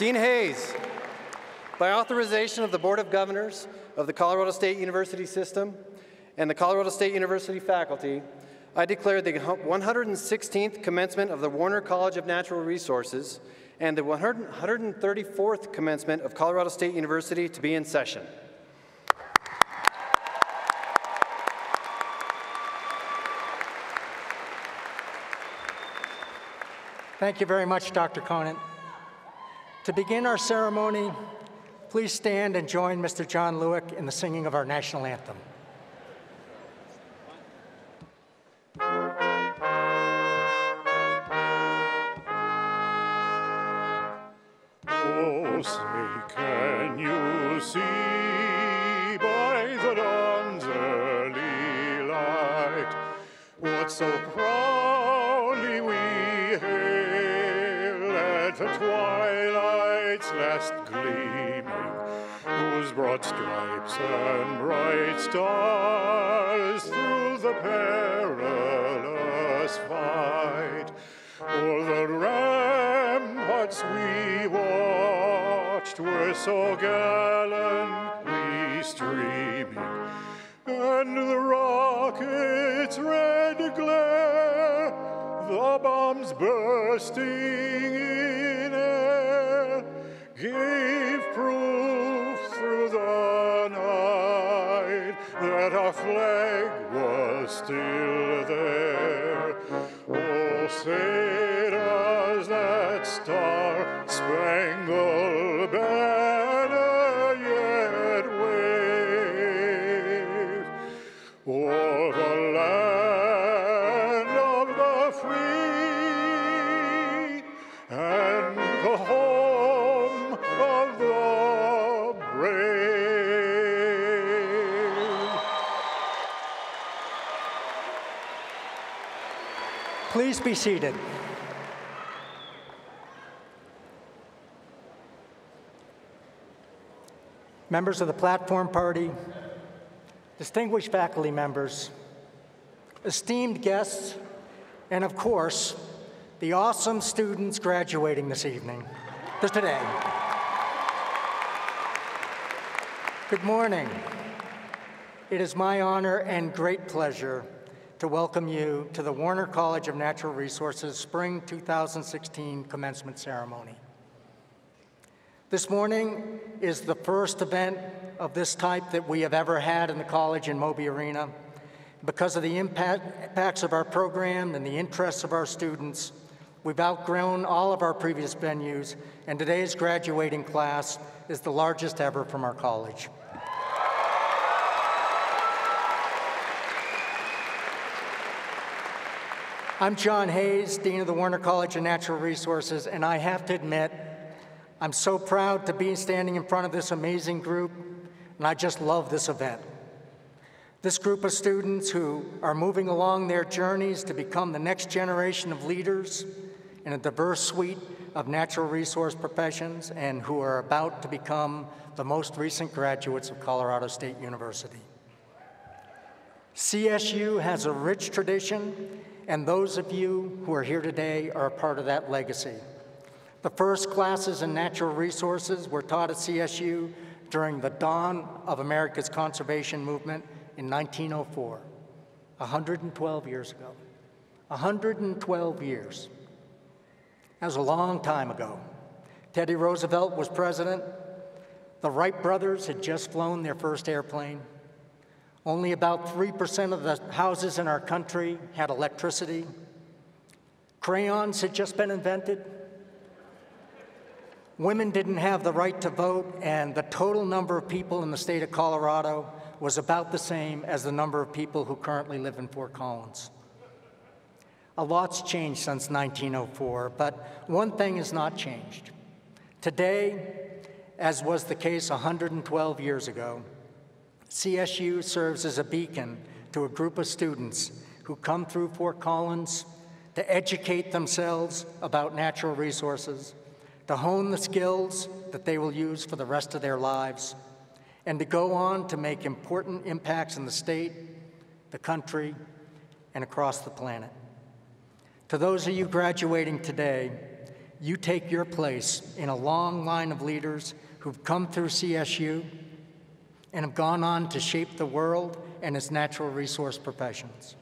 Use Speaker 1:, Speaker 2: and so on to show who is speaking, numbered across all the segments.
Speaker 1: Dean Hayes, by authorization of the Board of Governors of the Colorado State University System and the Colorado State University faculty, I declare the 116th commencement of the Warner College of Natural Resources and the 134th commencement of Colorado State University to be in session.
Speaker 2: Thank you very much, Dr. Conant. To begin our ceremony, please stand and join Mr. John Lewick in the singing of our national anthem. Be seated. Members of the Platform Party, distinguished faculty members, esteemed guests, and of course, the awesome students graduating this evening, just today. Good morning. It is my honor and great pleasure to welcome you to the Warner College of Natural Resources Spring 2016 commencement ceremony. This morning is the first event of this type that we have ever had in the college in Moby Arena. Because of the impact, impacts of our program and the interests of our students, we've outgrown all of our previous venues, and today's graduating class is the largest ever from our college. I'm John Hayes, Dean of the Warner College of Natural Resources, and I have to admit, I'm so proud to be standing in front of this amazing group, and I just love this event. This group of students who are moving along their journeys to become the next generation of leaders in a diverse suite of natural resource professions and who are about to become the most recent graduates of Colorado State University. CSU has a rich tradition, and those of you who are here today are a part of that legacy. The first classes in natural resources were taught at CSU during the dawn of America's conservation movement in 1904, 112 years ago. 112 years. That was a long time ago. Teddy Roosevelt was president. The Wright brothers had just flown their first airplane. Only about 3% of the houses in our country had electricity. Crayons had just been invented. Women didn't have the right to vote, and the total number of people in the state of Colorado was about the same as the number of people who currently live in Fort Collins. A lot's changed since 1904, but one thing has not changed. Today, as was the case 112 years ago, CSU serves as a beacon to a group of students who come through Fort Collins to educate themselves about natural resources, to hone the skills that they will use for the rest of their lives, and to go on to make important impacts in the state, the country, and across the planet. To those of you graduating today, you take your place in a long line of leaders who've come through CSU and have gone on to shape the world and its natural resource professions.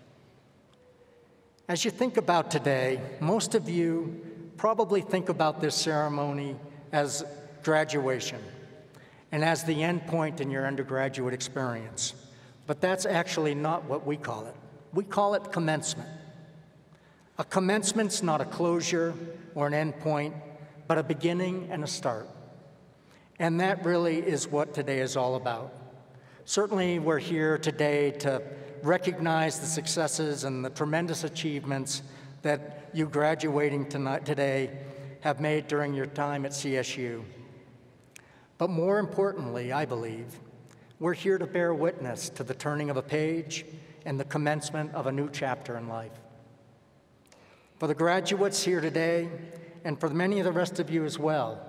Speaker 2: As you think about today, most of you probably think about this ceremony as graduation and as the end point in your undergraduate experience. But that's actually not what we call it. We call it commencement. A commencement's not a closure or an end point, but a beginning and a start. And that really is what today is all about. Certainly, we're here today to recognize the successes and the tremendous achievements that you graduating tonight, today have made during your time at CSU. But more importantly, I believe, we're here to bear witness to the turning of a page and the commencement of a new chapter in life. For the graduates here today, and for many of the rest of you as well,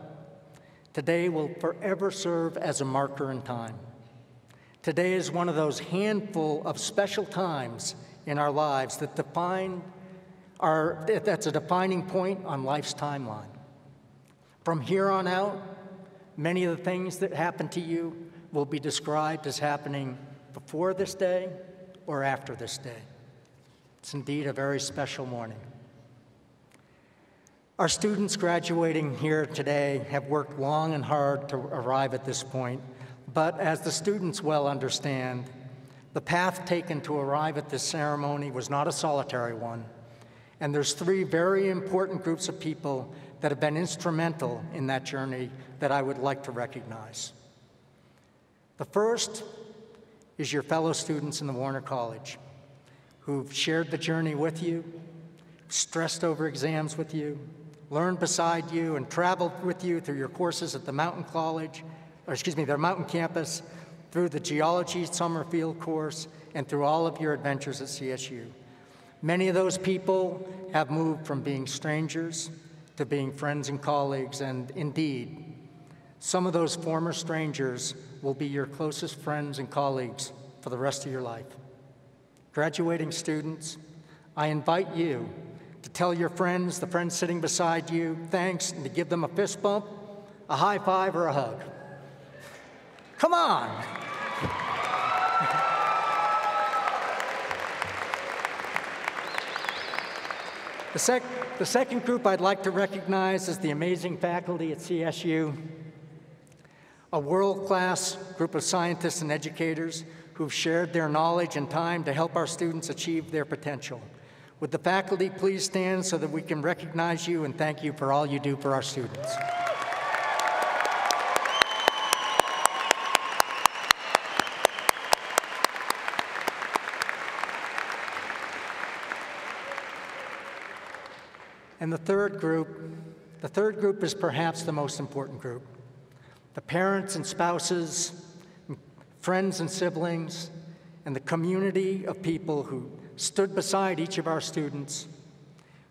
Speaker 2: today will forever serve as a marker in time. Today is one of those handful of special times in our lives that define our, that's a defining point on life's timeline. From here on out, many of the things that happen to you will be described as happening before this day or after this day. It's indeed a very special morning. Our students graduating here today have worked long and hard to arrive at this point but as the students well understand, the path taken to arrive at this ceremony was not a solitary one. And there's three very important groups of people that have been instrumental in that journey that I would like to recognize. The first is your fellow students in the Warner College who've shared the journey with you, stressed over exams with you, learned beside you, and traveled with you through your courses at the Mountain College or excuse me, their mountain campus, through the geology summer field course, and through all of your adventures at CSU. Many of those people have moved from being strangers to being friends and colleagues, and indeed, some of those former strangers will be your closest friends and colleagues for the rest of your life. Graduating students, I invite you to tell your friends, the friends sitting beside you, thanks, and to give them a fist bump, a high five, or a hug. Come on. The, sec the second group I'd like to recognize is the amazing faculty at CSU, a world-class group of scientists and educators who've shared their knowledge and time to help our students achieve their potential. Would the faculty please stand so that we can recognize you and thank you for all you do for our students. And the third group, the third group is perhaps the most important group. The parents and spouses, friends and siblings, and the community of people who stood beside each of our students,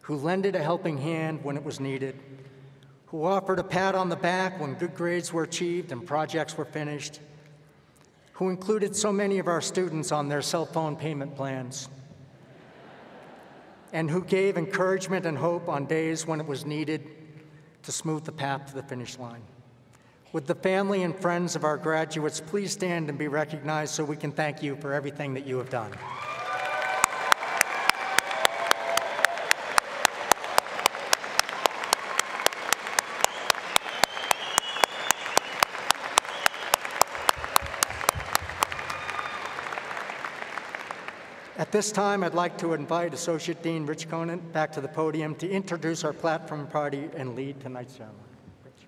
Speaker 2: who lended a helping hand when it was needed, who offered a pat on the back when good grades were achieved and projects were finished, who included so many of our students on their cell phone payment plans and who gave encouragement and hope on days when it was needed to smooth the path to the finish line. Would the family and friends of our graduates please stand and be recognized so we can thank you for everything that you have done? At this time, I'd like to invite Associate Dean Rich Conant back to the podium to introduce our platform party and lead tonight's ceremony. Rich.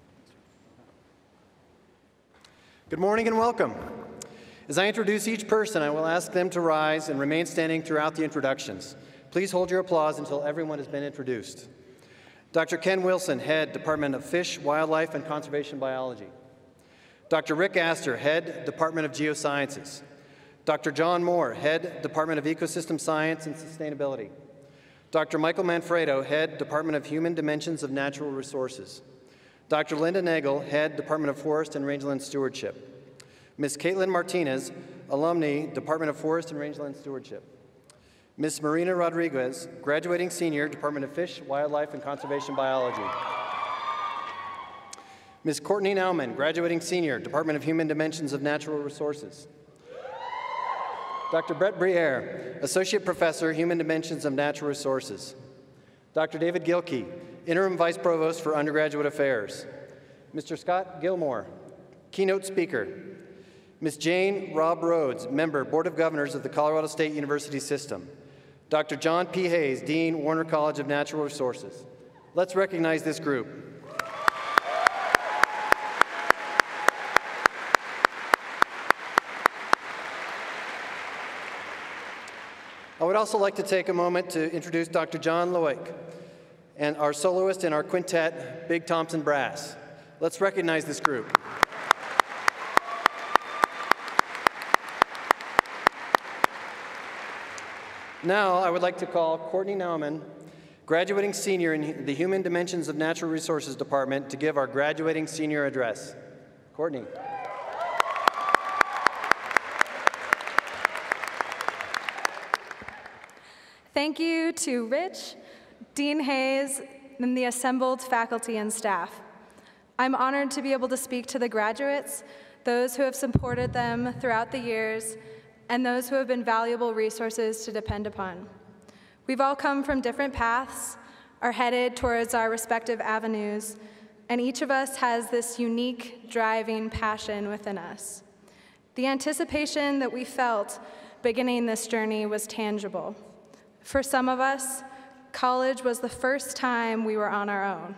Speaker 1: Good morning and welcome. As I introduce each person, I will ask them to rise and remain standing throughout the introductions. Please hold your applause until everyone has been introduced. Dr. Ken Wilson, Head, Department of Fish, Wildlife, and Conservation Biology. Dr. Rick Aster, Head, Department of Geosciences. Dr. John Moore, Head, Department of Ecosystem Science and Sustainability. Dr. Michael Manfredo, Head, Department of Human Dimensions of Natural Resources. Dr. Linda Nagel, Head, Department of Forest and Rangeland Stewardship. Ms. Caitlin Martinez, Alumni, Department of Forest and Rangeland Stewardship. Ms. Marina Rodriguez, Graduating Senior, Department of Fish, Wildlife, and Conservation Biology. Ms. Courtney Nauman, graduating senior, Department of Human Dimensions of Natural Resources. Dr. Brett Bruyere, Associate Professor, Human Dimensions of Natural Resources. Dr. David Gilkey, Interim Vice Provost for Undergraduate Affairs. Mr. Scott Gilmore, Keynote Speaker. Ms. Jane Robbe Rhodes, Member, Board of Governors of the Colorado State University System. Dr. John P. Hayes, Dean, Warner College of Natural Resources. Let's recognize this group. I would also like to take a moment to introduce Dr. John Loic and our soloist in our quintet, Big Thompson Brass. Let's recognize this group. Now, I would like to call Courtney Nauman, graduating senior in the Human Dimensions of Natural Resources Department, to give our graduating senior address. Courtney.
Speaker 3: Thank you to Rich, Dean Hayes, and the assembled faculty and staff. I'm honored to be able to speak to the graduates, those who have supported them throughout the years, and those who have been valuable resources to depend upon. We've all come from different paths, are headed towards our respective avenues, and each of us has this unique driving passion within us. The anticipation that we felt beginning this journey was tangible. For some of us, college was the first time we were on our own.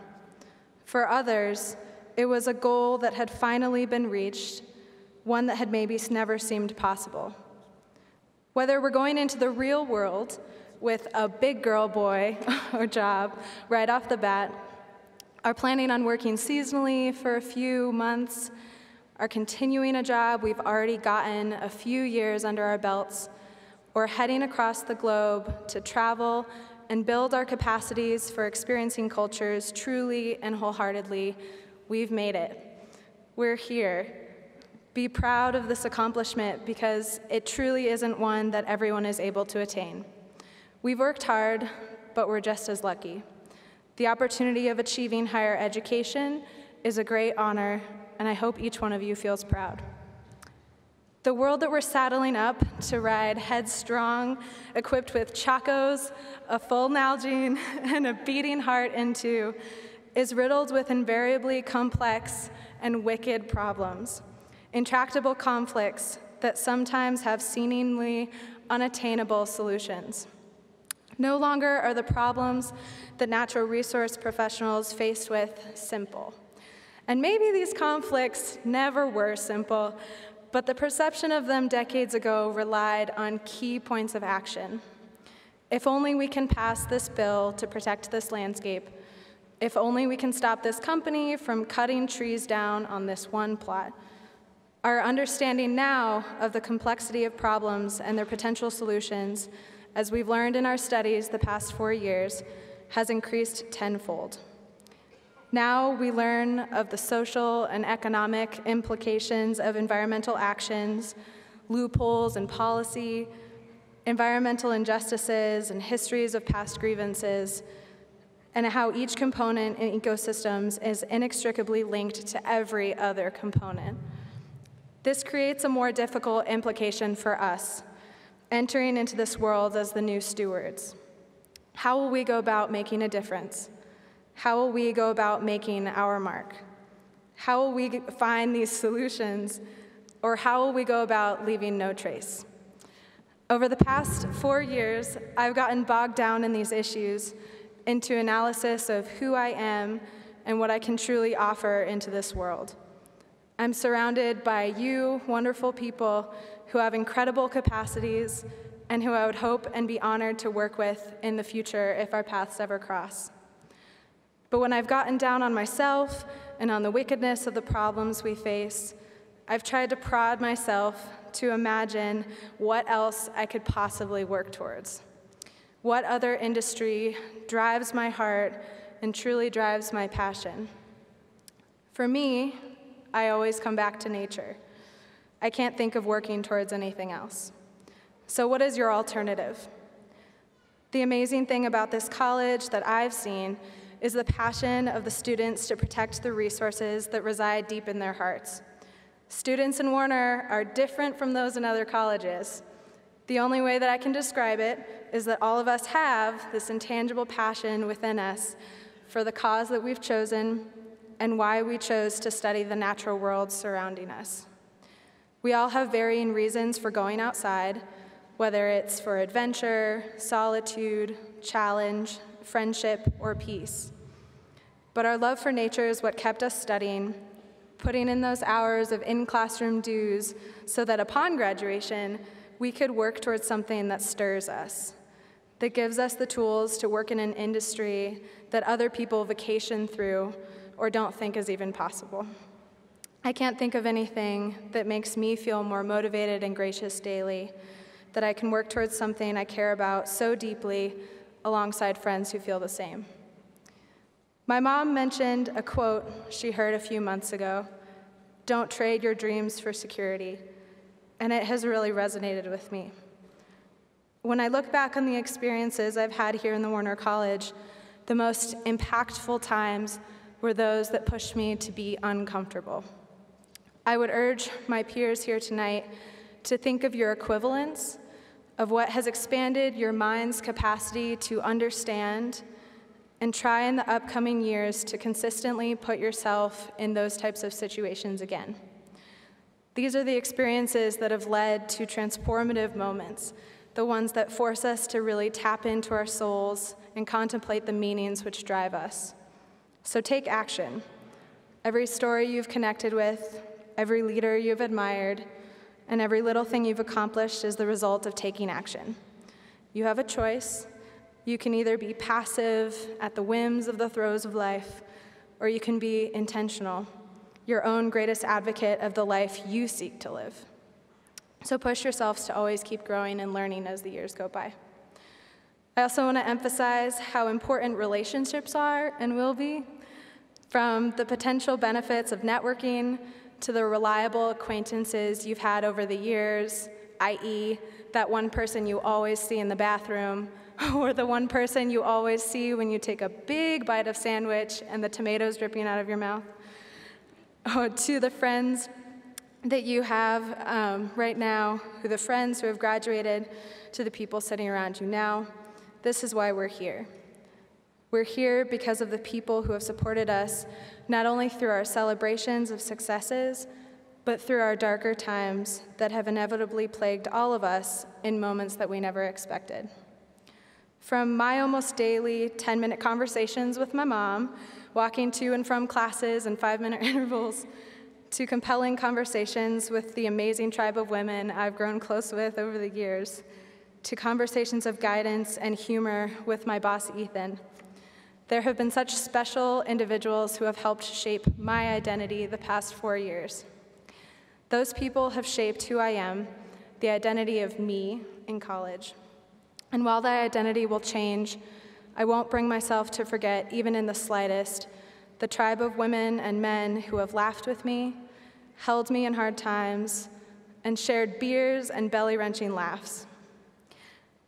Speaker 3: For others, it was a goal that had finally been reached, one that had maybe never seemed possible. Whether we're going into the real world with a big girl boy or job right off the bat, are planning on working seasonally for a few months, are continuing a job we've already gotten a few years under our belts, or heading across the globe to travel and build our capacities for experiencing cultures truly and wholeheartedly, we've made it. We're here. Be proud of this accomplishment because it truly isn't one that everyone is able to attain. We've worked hard, but we're just as lucky. The opportunity of achieving higher education is a great honor, and I hope each one of you feels proud. The world that we're saddling up to ride headstrong, equipped with chacos, a full Nalgene, and a beating heart into, is riddled with invariably complex and wicked problems, intractable conflicts that sometimes have seemingly unattainable solutions. No longer are the problems that natural resource professionals faced with simple. And maybe these conflicts never were simple, but the perception of them decades ago relied on key points of action. If only we can pass this bill to protect this landscape, if only we can stop this company from cutting trees down on this one plot. Our understanding now of the complexity of problems and their potential solutions, as we've learned in our studies the past four years, has increased tenfold. Now we learn of the social and economic implications of environmental actions, loopholes in policy, environmental injustices, and histories of past grievances, and how each component in ecosystems is inextricably linked to every other component. This creates a more difficult implication for us, entering into this world as the new stewards. How will we go about making a difference? How will we go about making our mark? How will we find these solutions? Or how will we go about leaving no trace? Over the past four years, I've gotten bogged down in these issues into analysis of who I am and what I can truly offer into this world. I'm surrounded by you, wonderful people, who have incredible capacities and who I would hope and be honored to work with in the future if our paths ever cross. But when I've gotten down on myself and on the wickedness of the problems we face, I've tried to prod myself to imagine what else I could possibly work towards. What other industry drives my heart and truly drives my passion? For me, I always come back to nature. I can't think of working towards anything else. So, what is your alternative? The amazing thing about this college that I've seen is the passion of the students to protect the resources that reside deep in their hearts. Students in Warner are different from those in other colleges. The only way that I can describe it is that all of us have this intangible passion within us for the cause that we've chosen and why we chose to study the natural world surrounding us. We all have varying reasons for going outside, whether it's for adventure, solitude, challenge, friendship, or peace. But our love for nature is what kept us studying, putting in those hours of in classroom dues so that upon graduation, we could work towards something that stirs us, that gives us the tools to work in an industry that other people vacation through or don't think is even possible. I can't think of anything that makes me feel more motivated and gracious daily, that I can work towards something I care about so deeply alongside friends who feel the same. My mom mentioned a quote she heard a few months ago Don't trade your dreams for security. And it has really resonated with me. When I look back on the experiences I've had here in the Warner College, the most impactful times were those that pushed me to be uncomfortable. I would urge my peers here tonight to think of your equivalents, of what has expanded your mind's capacity to understand, and try in the upcoming years to consistently put yourself in those types of situations again. These are the experiences that have led to transformative moments, the ones that force us to really tap into our souls and contemplate the meanings which drive us. So take action. Every story you've connected with, every leader you've admired, and every little thing you've accomplished is the result of taking action. You have a choice. You can either be passive at the whims of the throes of life, or you can be intentional, your own greatest advocate of the life you seek to live. So push yourselves to always keep growing and learning as the years go by. I also want to emphasize how important relationships are and will be, from the potential benefits of networking to the reliable acquaintances you've had over the years, i.e., that one person you always see in the bathroom, or the one person you always see when you take a big bite of sandwich and the tomatoes dripping out of your mouth, or to the friends that you have um, right now, who the friends who have graduated, to the people sitting around you now. This is why we're here. We're here because of the people who have supported us, not only through our celebrations of successes, but through our darker times that have inevitably plagued all of us in moments that we never expected. From my almost daily 10 minute conversations with my mom, walking to and from classes in five minute intervals, to compelling conversations with the amazing tribe of women I've grown close with over the years to conversations of guidance and humor with my boss, Ethan. There have been such special individuals who have helped shape my identity the past four years. Those people have shaped who I am, the identity of me in college. And while that identity will change, I won't bring myself to forget, even in the slightest, the tribe of women and men who have laughed with me, held me in hard times, and shared beers and belly wrenching laughs.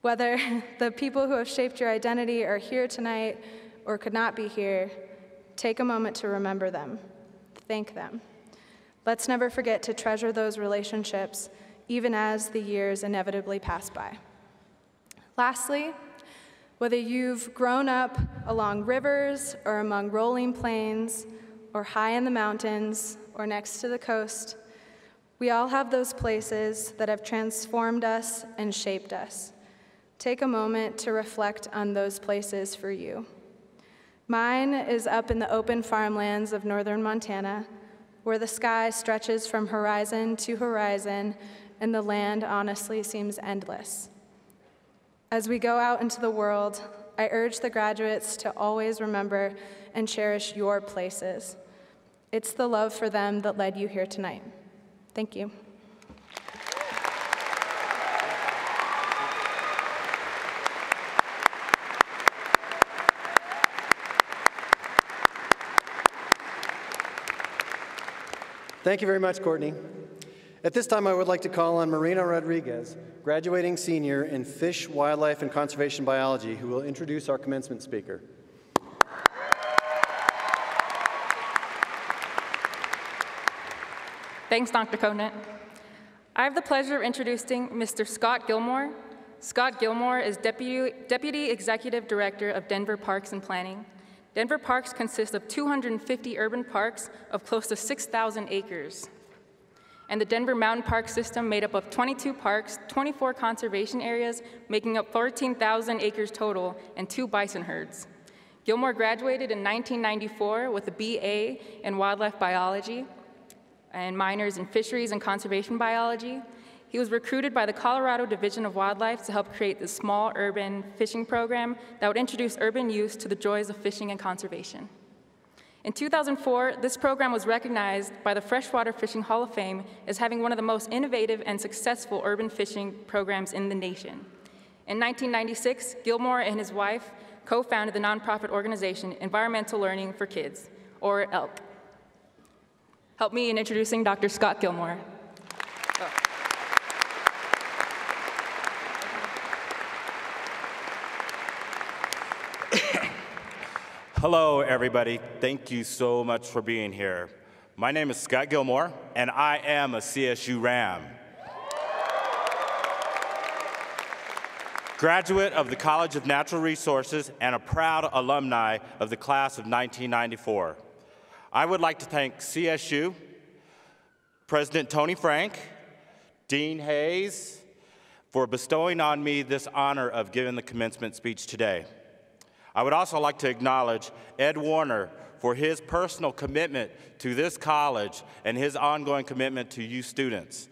Speaker 3: Whether the people who have shaped your identity are here tonight or could not be here, take a moment to remember them. Thank them. Let's never forget to treasure those relationships, even as the years inevitably pass by. Lastly, whether you've grown up along rivers or among rolling plains, or high in the mountains, or next to the coast, we all have those places that have transformed us and shaped us. Take a moment to reflect on those places for you. Mine is up in the open farmlands of northern Montana, where the sky stretches from horizon to horizon and the land honestly seems endless. As we go out into the world, I urge the graduates to always remember and cherish your places. It's the love for them that led you here tonight. Thank you.
Speaker 1: Thank you very much, Courtney. At this time, I would like to call on Marina Rodriguez, graduating senior in Fish, Wildlife, and Conservation Biology, who will introduce our commencement speaker.
Speaker 4: Thanks, Dr. Conant. I have the pleasure of introducing Mr. Scott Gilmore. Scott Gilmore is Deputy, Deputy Executive Director of Denver Parks and Planning. Denver Parks consists of 250 urban parks of close to 6,000 acres. And the Denver Mountain Park System made up of 22 parks, 24 conservation areas, making up 14,000 acres total, and two bison herds. Gilmore graduated in 1994 with a BA in wildlife biology and minors in fisheries and conservation biology. He was recruited by the Colorado Division of Wildlife to help create the small urban fishing program that would introduce urban youth to the joys of fishing and conservation. In 2004, this program was recognized by the Freshwater Fishing Hall of Fame as having one of the most innovative and successful urban fishing programs in the nation. In 1996, Gilmore and his wife co-founded the nonprofit organization Environmental Learning for Kids, or ELK. Help me in introducing Dr. Scott Gilmore.
Speaker 5: Hello, everybody. Thank you so much for being here. My name is Scott Gilmore, and I am a CSU Ram. Graduate of the College of Natural Resources and a proud alumni of the class of 1994. I would like to thank CSU, President Tony Frank, Dean Hayes, for bestowing on me this honor of giving the commencement speech today. I would also like to acknowledge Ed Warner for his personal commitment to this college and his ongoing commitment to you students.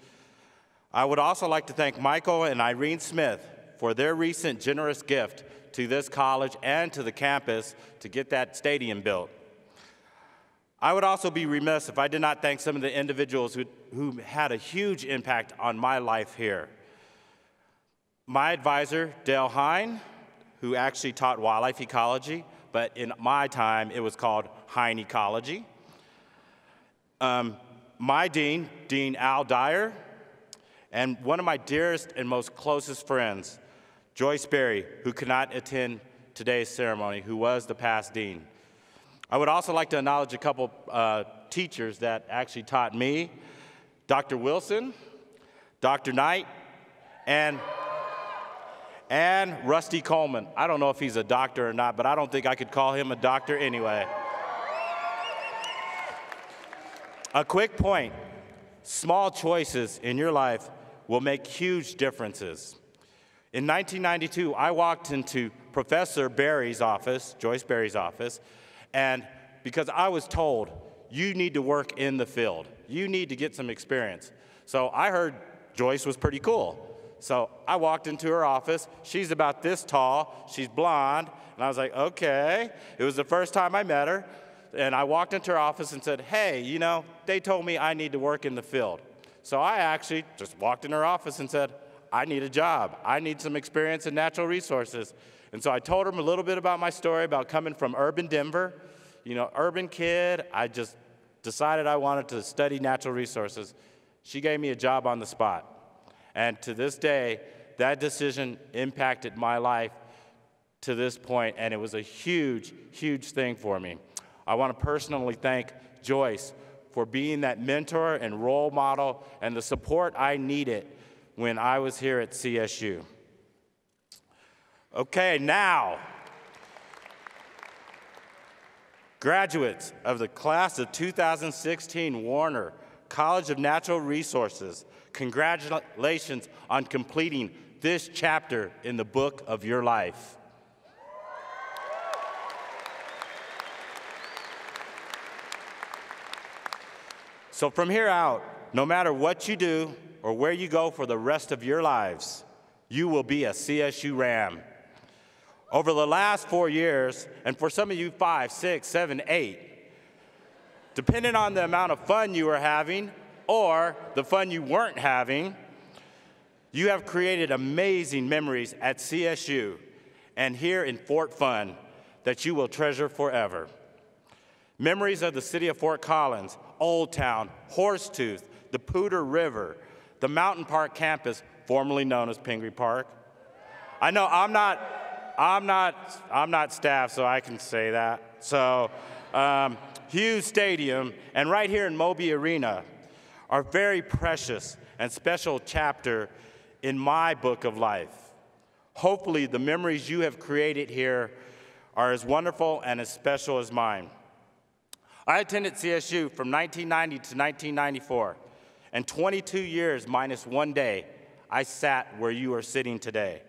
Speaker 5: I would also like to thank Michael and Irene Smith for their recent generous gift to this college and to the campus to get that stadium built. I would also be remiss if I did not thank some of the individuals who, who had a huge impact on my life here. My advisor, Dale Hein, who actually taught wildlife ecology, but in my time it was called Hein Ecology. Um, my dean, Dean Al Dyer, and one of my dearest and most closest friends, Joyce Berry, who could not attend today's ceremony, who was the past dean. I would also like to acknowledge a couple uh, teachers that actually taught me, Dr. Wilson, Dr. Knight, and and Rusty Coleman. I don't know if he's a doctor or not, but I don't think I could call him a doctor anyway. A quick point small choices in your life will make huge differences. In 1992, I walked into Professor Berry's office, Joyce Berry's office, and because I was told, you need to work in the field, you need to get some experience. So I heard Joyce was pretty cool. So I walked into her office. She's about this tall, she's blonde. And I was like, okay. It was the first time I met her. And I walked into her office and said, hey, you know, they told me I need to work in the field. So I actually just walked in her office and said, I need a job. I need some experience in natural resources. And so I told her a little bit about my story about coming from urban Denver. You know, urban kid, I just decided I wanted to study natural resources. She gave me a job on the spot. And to this day, that decision impacted my life to this point, and it was a huge, huge thing for me. I want to personally thank Joyce for being that mentor and role model and the support I needed when I was here at CSU. Okay, now, graduates of the class of 2016 Warner College of Natural Resources, Congratulations on completing this chapter in the book of your life. So, from here out, no matter what you do or where you go for the rest of your lives, you will be a CSU Ram. Over the last four years, and for some of you, five, six, seven, eight, depending on the amount of fun you are having or the fun you weren't having, you have created amazing memories at CSU and here in Fort Fun that you will treasure forever. Memories of the city of Fort Collins, Old Town, Horsetooth, the Poudre River, the Mountain Park campus, formerly known as Pingree Park. I know I'm not, I'm not, I'm not staff, so I can say that. So, um, Hughes Stadium, and right here in Moby Arena, are very precious and special chapter in my book of life. Hopefully, the memories you have created here are as wonderful and as special as mine. I attended CSU from 1990 to 1994, and 22 years minus one day, I sat where you are sitting today.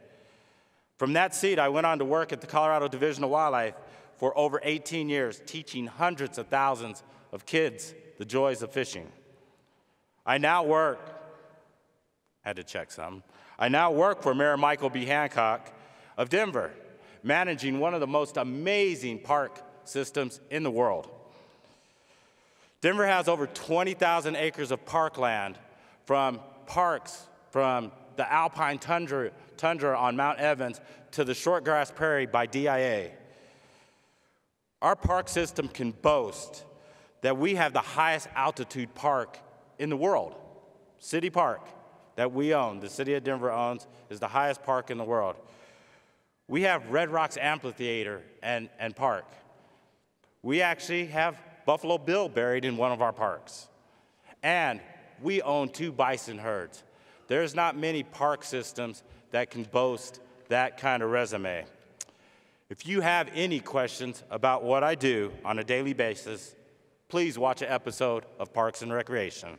Speaker 5: From that seat, I went on to work at the Colorado Division of Wildlife for over 18 years, teaching hundreds of thousands of kids the joys of fishing. I now work, had to check some, I now work for Mayor Michael B. Hancock of Denver, managing one of the most amazing park systems in the world. Denver has over 20,000 acres of parkland from parks from the alpine tundra, tundra on Mount Evans to the shortgrass prairie by DIA. Our park system can boast that we have the highest altitude park in the world. City Park that we own, the city of Denver owns, is the highest park in the world. We have Red Rocks Amphitheater and, and Park. We actually have Buffalo Bill buried in one of our parks. And we own two bison herds. There's not many park systems that can boast that kind of resume. If you have any questions about what I do on a daily basis, please watch an episode of Parks and Recreation.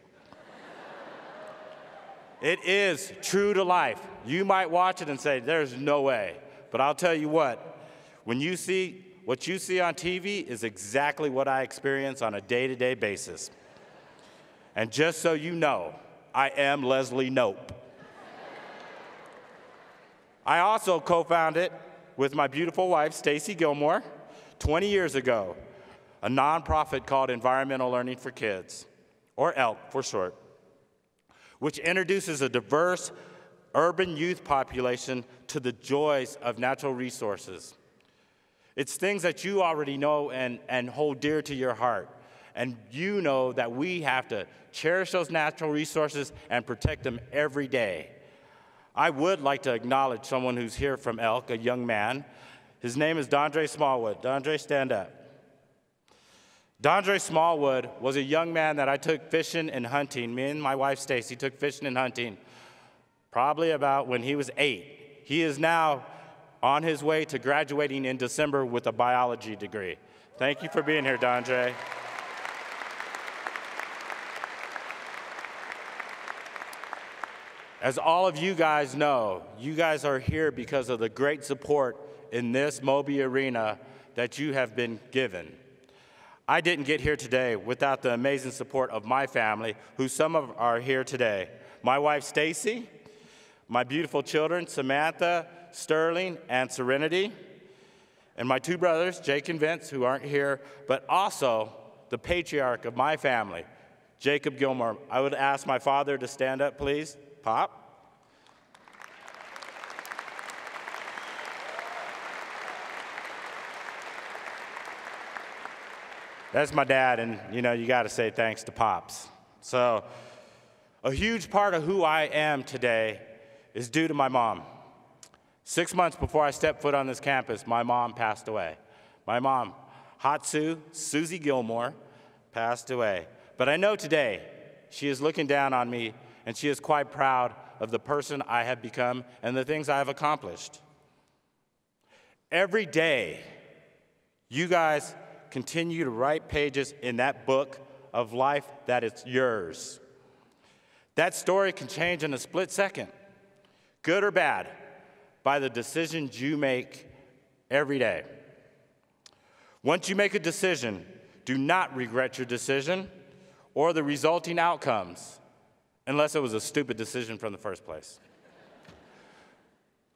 Speaker 5: it is true to life. You might watch it and say, there's no way. But I'll tell you what, when you see what you see on TV is exactly what I experience on a day to day basis. And just so you know, I am Leslie Knope. I also co founded with my beautiful wife, Stacy Gilmore, 20 years ago, a nonprofit called Environmental Learning for Kids, or ELK for short, which introduces a diverse urban youth population to the joys of natural resources. It's things that you already know and, and hold dear to your heart. And you know that we have to cherish those natural resources and protect them every day. I would like to acknowledge someone who's here from Elk, a young man. His name is Dondre Smallwood. Dondre, stand up. Dondre Smallwood was a young man that I took fishing and hunting. Me and my wife Stacy took fishing and hunting probably about when he was eight. He is now on his way to graduating in December with a biology degree. Thank you for being here, Dondre. As all of you guys know, you guys are here because of the great support in this Moby Arena that you have been given. I didn't get here today without the amazing support of my family, who some of are here today. My wife Stacy, my beautiful children Samantha, Sterling, and Serenity, and my two brothers, Jake and Vince, who aren't here, but also the patriarch of my family, Jacob Gilmore. I would ask my father to stand up, please. Pop. That's my dad, and you know, you got to say thanks to Pops. So, a huge part of who I am today is due to my mom. Six months before I stepped foot on this campus, my mom passed away. My mom, Hatsu Susie Gilmore, passed away. But I know today she is looking down on me and she is quite proud of the person I have become and the things I have accomplished. Every day, you guys continue to write pages in that book of life that is yours. That story can change in a split second, good or bad by the decisions you make every day. Once you make a decision, do not regret your decision or the resulting outcomes, unless it was a stupid decision from the first place.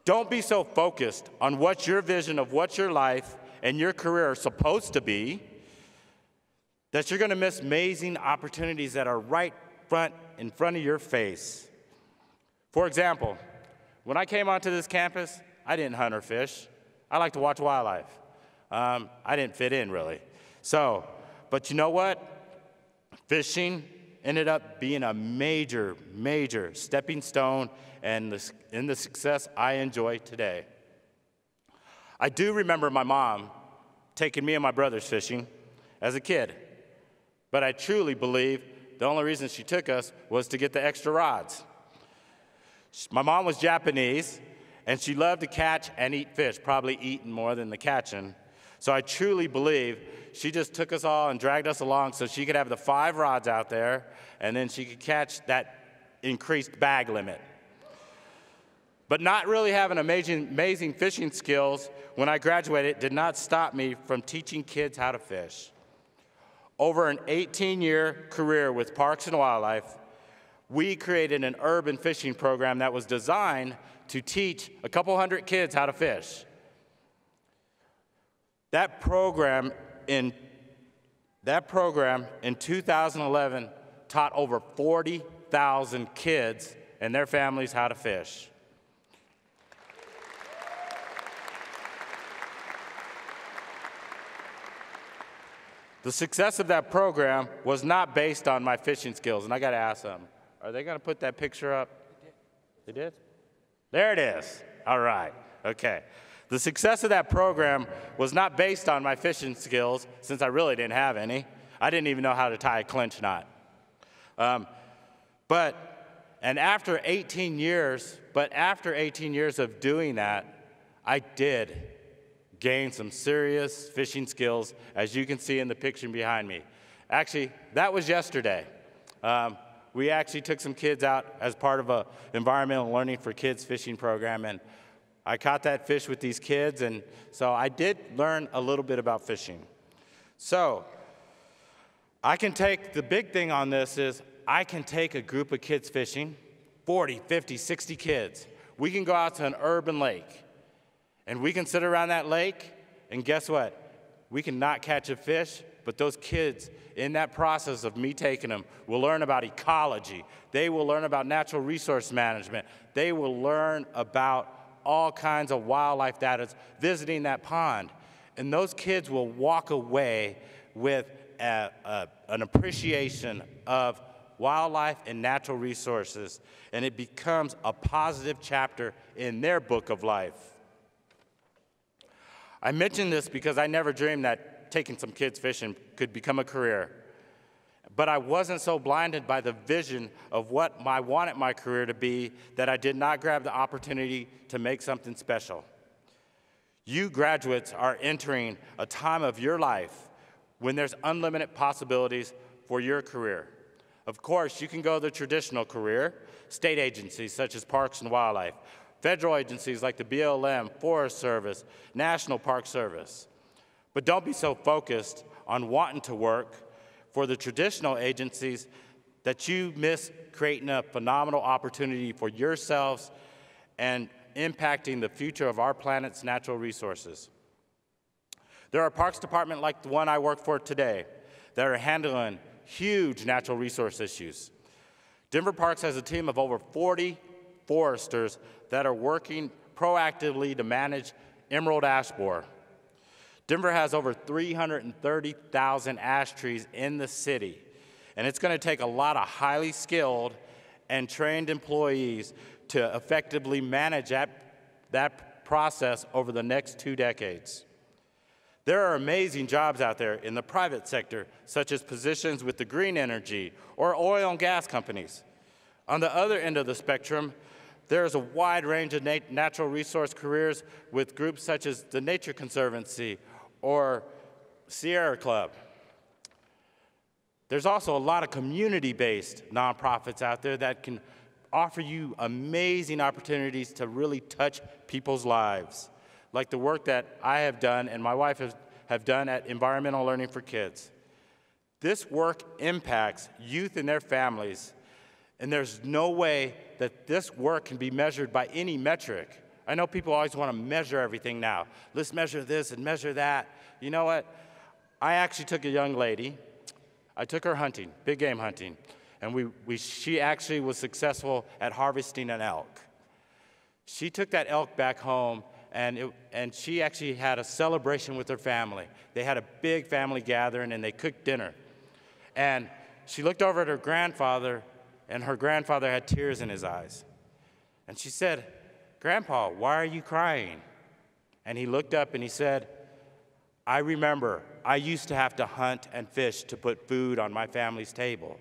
Speaker 5: Don't be so focused on what your vision of what your life and your career are supposed to be that you're going to miss amazing opportunities that are right front in front of your face. For example, when I came onto this campus, I didn't hunt or fish. I like to watch wildlife. Um, I didn't fit in really. So, but you know what? Fishing ended up being a major, major stepping stone and in the success I enjoy today. I do remember my mom taking me and my brothers fishing as a kid, but I truly believe the only reason she took us was to get the extra rods. My mom was Japanese, and she loved to catch and eat fish, probably eating more than the catching. So I truly believe she just took us all and dragged us along so she could have the five rods out there, and then she could catch that increased bag limit. But not really having amazing, amazing fishing skills when I graduated did not stop me from teaching kids how to fish. Over an 18 year career with Parks and Wildlife, we created an urban fishing program that was designed to teach a couple hundred kids how to fish. That program in that program in 2011 taught over 40,000 kids and their families how to fish. The success of that program was not based on my fishing skills, and I got to ask them, are they going to put that picture up? They did? There it is. All right. Okay. The success of that program was not based on my fishing skills, since I really didn't have any. I didn't even know how to tie a clinch knot. Um, but, and after 18 years, but after 18 years of doing that, I did gain some serious fishing skills, as you can see in the picture behind me. Actually, that was yesterday. Um, we actually took some kids out as part of a environmental learning for kids fishing program, and I caught that fish with these kids, and so I did learn a little bit about fishing. So, I can take the big thing on this is I can take a group of kids fishing, 40, 50, 60 kids. We can go out to an urban lake and we can sit around that lake, and guess what? We can not catch a fish, but those kids, in that process of me taking them, will learn about ecology. They will learn about natural resource management. They will learn about all kinds of wildlife that is visiting that pond. And those kids will walk away with a, a, an appreciation of wildlife and natural resources, and it becomes a positive chapter in their book of life. I mention this because I never dreamed that taking some kids fishing could become a career. But I wasn't so blinded by the vision of what I wanted my career to be that I did not grab the opportunity to make something special. You graduates are entering a time of your life when there's unlimited possibilities for your career. Of course, you can go the traditional career, state agencies such as Parks and Wildlife, federal agencies like the BLM, Forest Service, National Park Service. But don't be so focused on wanting to work for the traditional agencies that you miss creating a phenomenal opportunity for yourselves and impacting the future of our planet's natural resources. There are parks departments like the one I work for today that are handling huge natural resource issues. Denver Parks has a team of over 40 foresters that are working proactively to manage emerald ash borer. Denver has over 330,000 ash trees in the city, and it's going to take a lot of highly skilled and trained employees to effectively manage that, that process over the next two decades. There are amazing jobs out there in the private sector, such as positions with the green energy or oil and gas companies. On the other end of the spectrum, there is a wide range of nat natural resource careers with groups such as the Nature Conservancy or Sierra Club. There's also a lot of community based nonprofits out there that can offer you amazing opportunities to really touch people's lives, like the work that I have done and my wife has, have done at Environmental Learning for Kids. This work impacts youth and their families and there's no way that this work can be measured by any metric. I know people always want to measure everything now. Let's measure this and measure that. You know what? I actually took a young lady, I took her hunting, big game hunting, and we, we, she actually was successful at harvesting an elk. She took that elk back home, and, it, and she actually had a celebration with her family. They had a big family gathering, and they cooked dinner. And she looked over at her grandfather and her grandfather had tears in his eyes. And she said, Grandpa, why are you crying? And he looked up and he said, I remember I used to have to hunt and fish to put food on my family's table.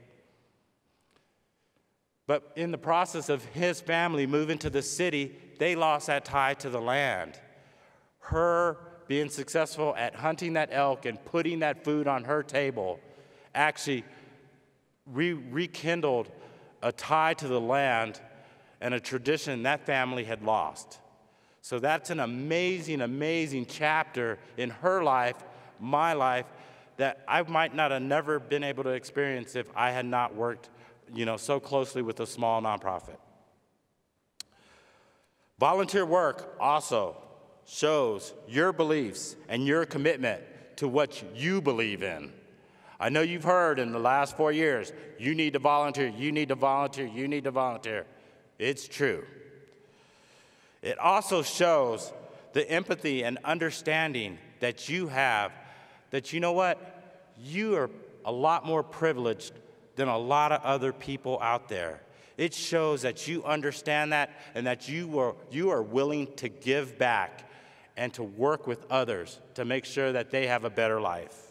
Speaker 5: But in the process of his family moving to the city, they lost that tie to the land. Her being successful at hunting that elk and putting that food on her table actually re- rekindled a tie to the land and a tradition that family had lost. So that's an amazing, amazing chapter in her life, my life, that I might not have never been able to experience if I had not worked, you know, so closely with a small nonprofit. Volunteer work also shows your beliefs and your commitment to what you believe in. I know you've heard in the last four years, you need to volunteer, you need to volunteer, you need to volunteer. It's true. It also shows the empathy and understanding that you have that you know what? You are a lot more privileged than a lot of other people out there. It shows that you understand that and that you are, you are willing to give back and to work with others to make sure that they have a better life.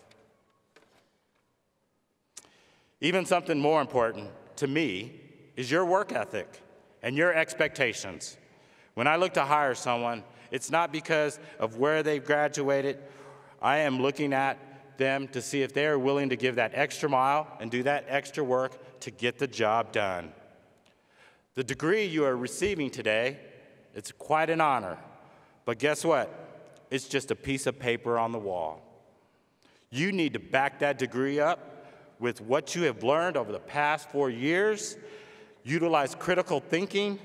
Speaker 5: Even something more important to me is your work ethic and your expectations. When I look to hire someone, it's not because of where they've graduated. I am looking at them to see if they are willing to give that extra mile and do that extra work to get the job done. The degree you are receiving today, it's quite an honor. But guess what? It's just a piece of paper on the wall. You need to back that degree up with what you have learned over the past four years, utilize critical thinking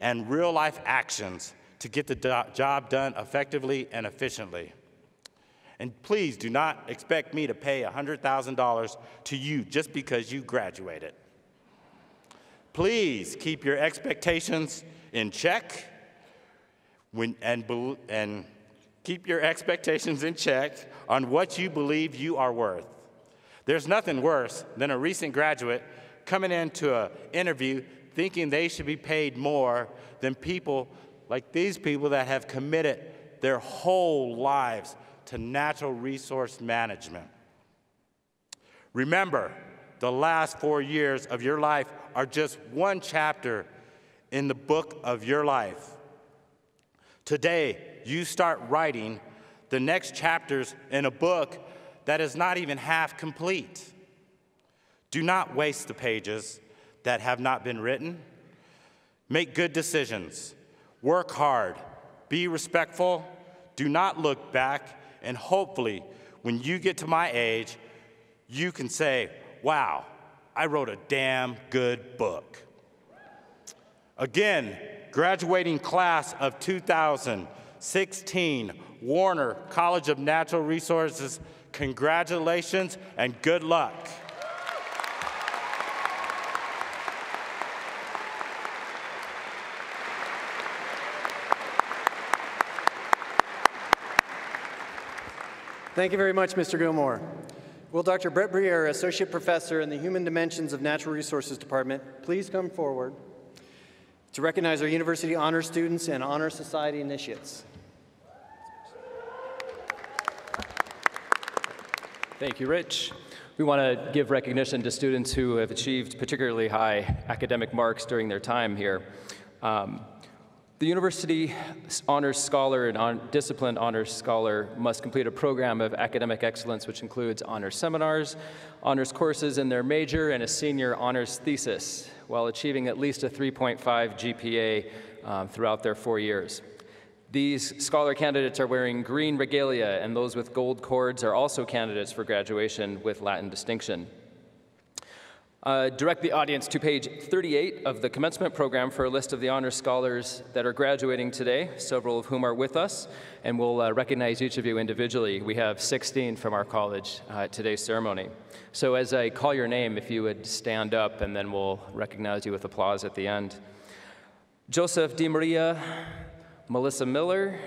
Speaker 5: and real life actions to get the do- job done effectively and efficiently. And please do not expect me to pay $100,000 to you just because you graduated. Please keep your expectations in check when, and, and keep your expectations in check on what you believe you are worth. There's nothing worse than a recent graduate coming into an interview thinking they should be paid more than people like these people that have committed their whole lives to natural resource management. Remember, the last four years of your life are just one chapter in the book of your life. Today, you start writing the next chapters in a book that is not even half complete. Do not waste the pages that have not been written. Make good decisions. Work hard. Be respectful. Do not look back. And hopefully, when you get to my age, you can say, wow, I wrote a damn good book. Again, graduating class of 2016, Warner College of Natural Resources, congratulations and good luck.
Speaker 1: Thank you very much, Mr. Gilmore. Will Dr. Brett Bruyere, Associate Professor in the Human Dimensions of Natural Resources Department, please come forward to recognize our university honor students and honor society initiates.
Speaker 6: Thank you, Rich. We want to give recognition to students who have achieved particularly high academic marks during their time here. Um, the university honors scholar and on, disciplined honors scholar must complete a program of academic excellence, which includes honors seminars, honors courses in their major, and a senior honors thesis, while achieving at least a 3.5 GPA um, throughout their four years. These scholar candidates are wearing green regalia, and those with gold cords are also candidates for graduation with Latin distinction. Uh, direct the audience to page 38 of the commencement program for a list of the honors scholars that are graduating today, several of whom are with us, and we'll uh, recognize each of you individually. We have 16 from our college uh, at today's ceremony. So as I call your name, if you would stand up, and then we'll recognize you with applause at the end. Joseph DiMaria, Melissa Miller,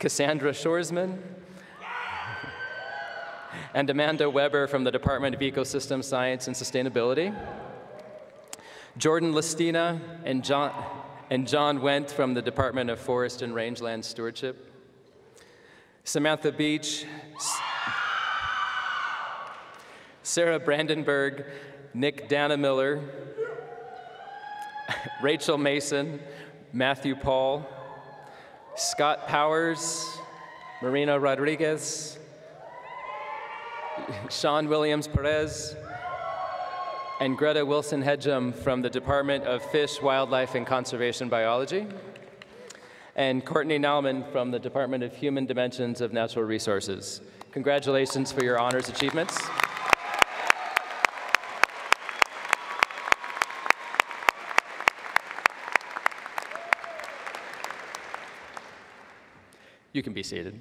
Speaker 6: Cassandra Shoresman, and Amanda Weber from the Department of Ecosystem Science and Sustainability. Jordan Lestina and John, and John Wendt from the Department of Forest and Rangeland Stewardship. Samantha Beach, Sarah Brandenburg, Nick Dannemiller, Rachel Mason, Matthew Paul, Scott Powers, Marina Rodriguez, Sean Williams Perez, and Greta Wilson Henjum from the Department of Fish, Wildlife, and Conservation Biology, and Courtney Nauman from the Department of Human Dimensions of Natural Resources. Congratulations for your honors achievements. You can be seated.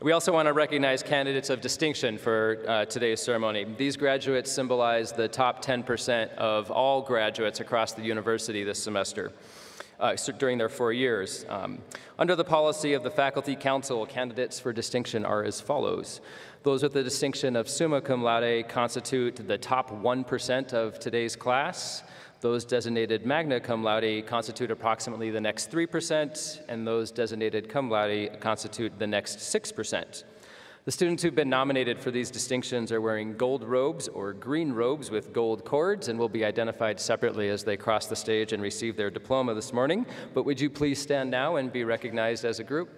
Speaker 6: We also want to recognize candidates of distinction for uh, today's ceremony. These graduates symbolize the top 10% of all graduates across the university this semester. Uh, during their four years. Um, under the policy of the Faculty Council, candidates for distinction are as follows. Those with the distinction of summa cum laude constitute the top 1% of today's class. Those designated magna cum laude constitute approximately the next 3%, and those designated cum laude constitute the next 6%. The students who've been nominated for these distinctions are wearing gold robes or green robes with gold cords and will be identified separately as they cross the stage and receive their diploma this morning. But would you please stand now and be recognized as a group?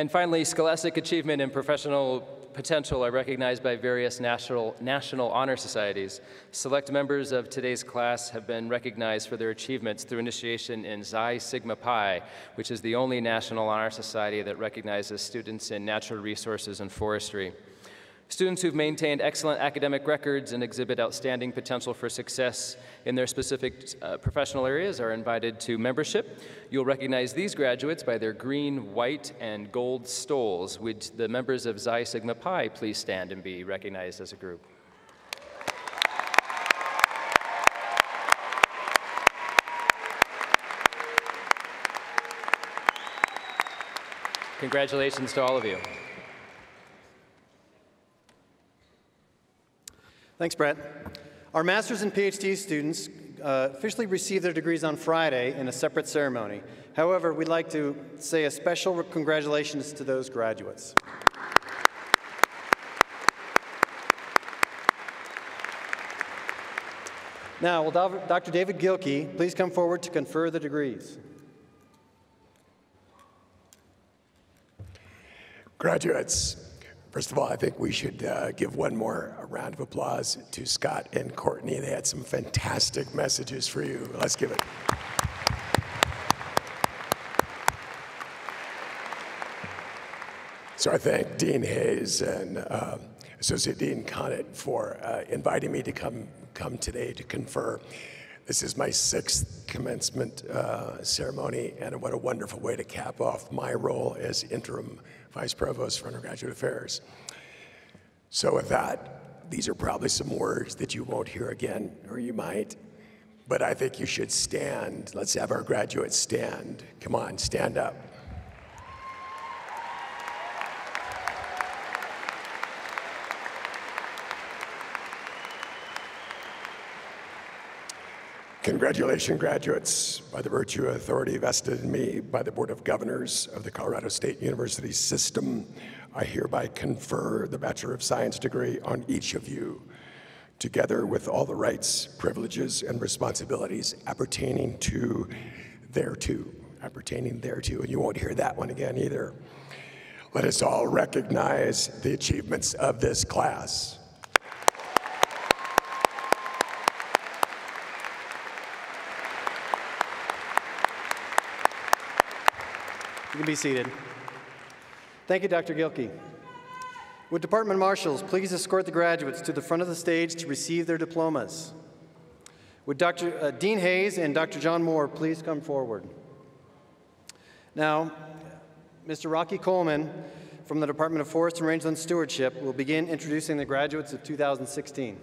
Speaker 6: And finally, scholastic achievement and professional potential are recognized by various national, national honor societies. Select members of today's class have been recognized for their achievements through initiation in Xi Sigma Pi, which is the only national honor society that recognizes students in natural resources and forestry. Students who've maintained excellent academic records and exhibit outstanding potential for success in their specific uh, professional areas are invited to membership. You'll recognize these graduates by their green, white, and gold stoles. Would the members of Xi Sigma Pi please stand and be recognized as a group? Congratulations to all of you.
Speaker 1: Thanks, Brett. Our master's and PhD students uh, officially received their degrees on Friday in a separate ceremony. However, we'd like to say a special congratulations to those graduates. Now, will Dr. David Gilkey please come forward to confer the degrees?
Speaker 7: Graduates, First of all, I think we should uh, give one more round of applause to Scott and Courtney. They had some fantastic messages for you. Let's give it. So I thank Dean Hayes and uh, Associate Dean Connett for uh, inviting me to come, come today to confer. This is my sixth commencement uh, ceremony, and what a wonderful way to cap off my role as interim Vice Provost for Undergraduate Affairs. So with that, these are probably some words that you won't hear again, or you might, but I think you should stand. Let's have our graduates stand. Come on, stand up. Congratulations, graduates. By the virtue of authority vested in me by the Board of Governors of the Colorado State University System, I hereby confer the Bachelor of Science degree on each of you, together with all the rights, privileges, and responsibilities appertaining to thereto, appertaining thereto, and you won't hear that one again either. Let us all recognize the achievements of this class.
Speaker 1: Can be seated. Thank you, Dr. Gilkey. Would Department Marshals please escort the graduates to the front of the stage to receive their diplomas? Would Dr. Uh, Dean Hayes and Dr. John Moore please come forward? Now, Mr. Rocky Coleman from the Department of Forest and Rangeland Stewardship will begin introducing the graduates of 2016.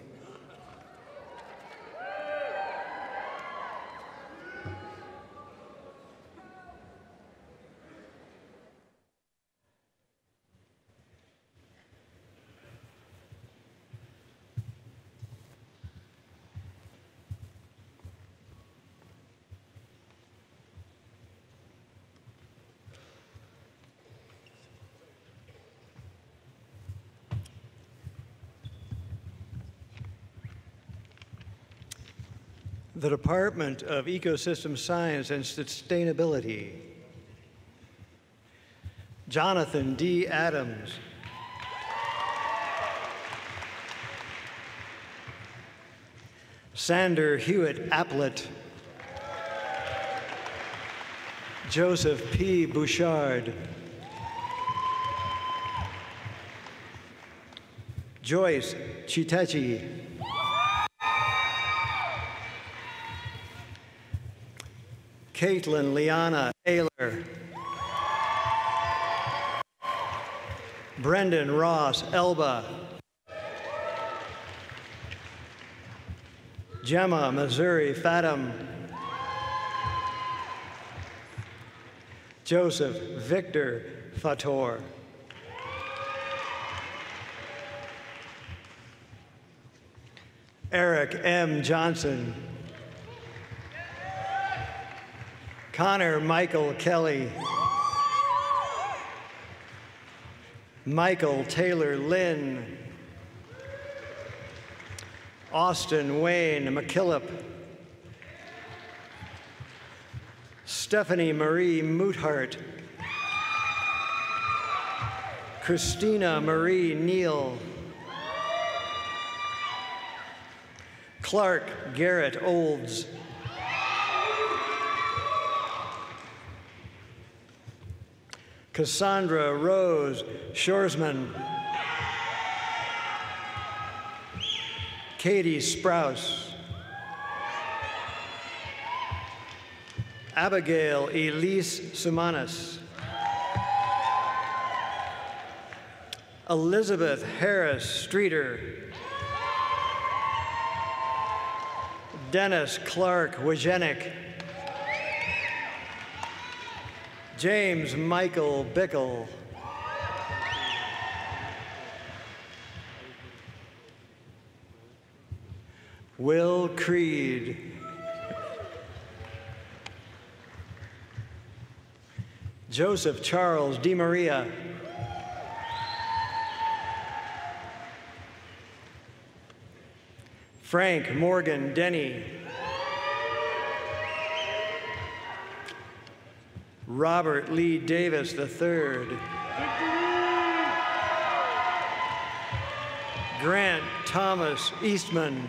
Speaker 8: The Department of Ecosystem Science and Sustainability, Jonathan D. Adams, Sander Hewitt Applet, Joseph P. Bouchard, Joyce Chitechi, Caitlin Liana Ayler, Brendan Ross Elba, Gemma Missouri Fathom, Joseph Victor Fator, Eric M. Johnson, Connor Michael Kelly, Michael Taylor Lynn, Austin Wayne McKillop, Stephanie Marie Moothart, Christina Marie Neal, Clark Garrett Olds, Cassandra Rose Shoresman, Katie Sprouse, Abigail Elise Sumanis, Elizabeth Harris Streeter, Dennis Clark Wajenik, James Michael Bickle, Will Creed, Joseph Charles DiMaria, Frank Morgan Denny, Robert Lee Davis III, Grant Thomas Eastman,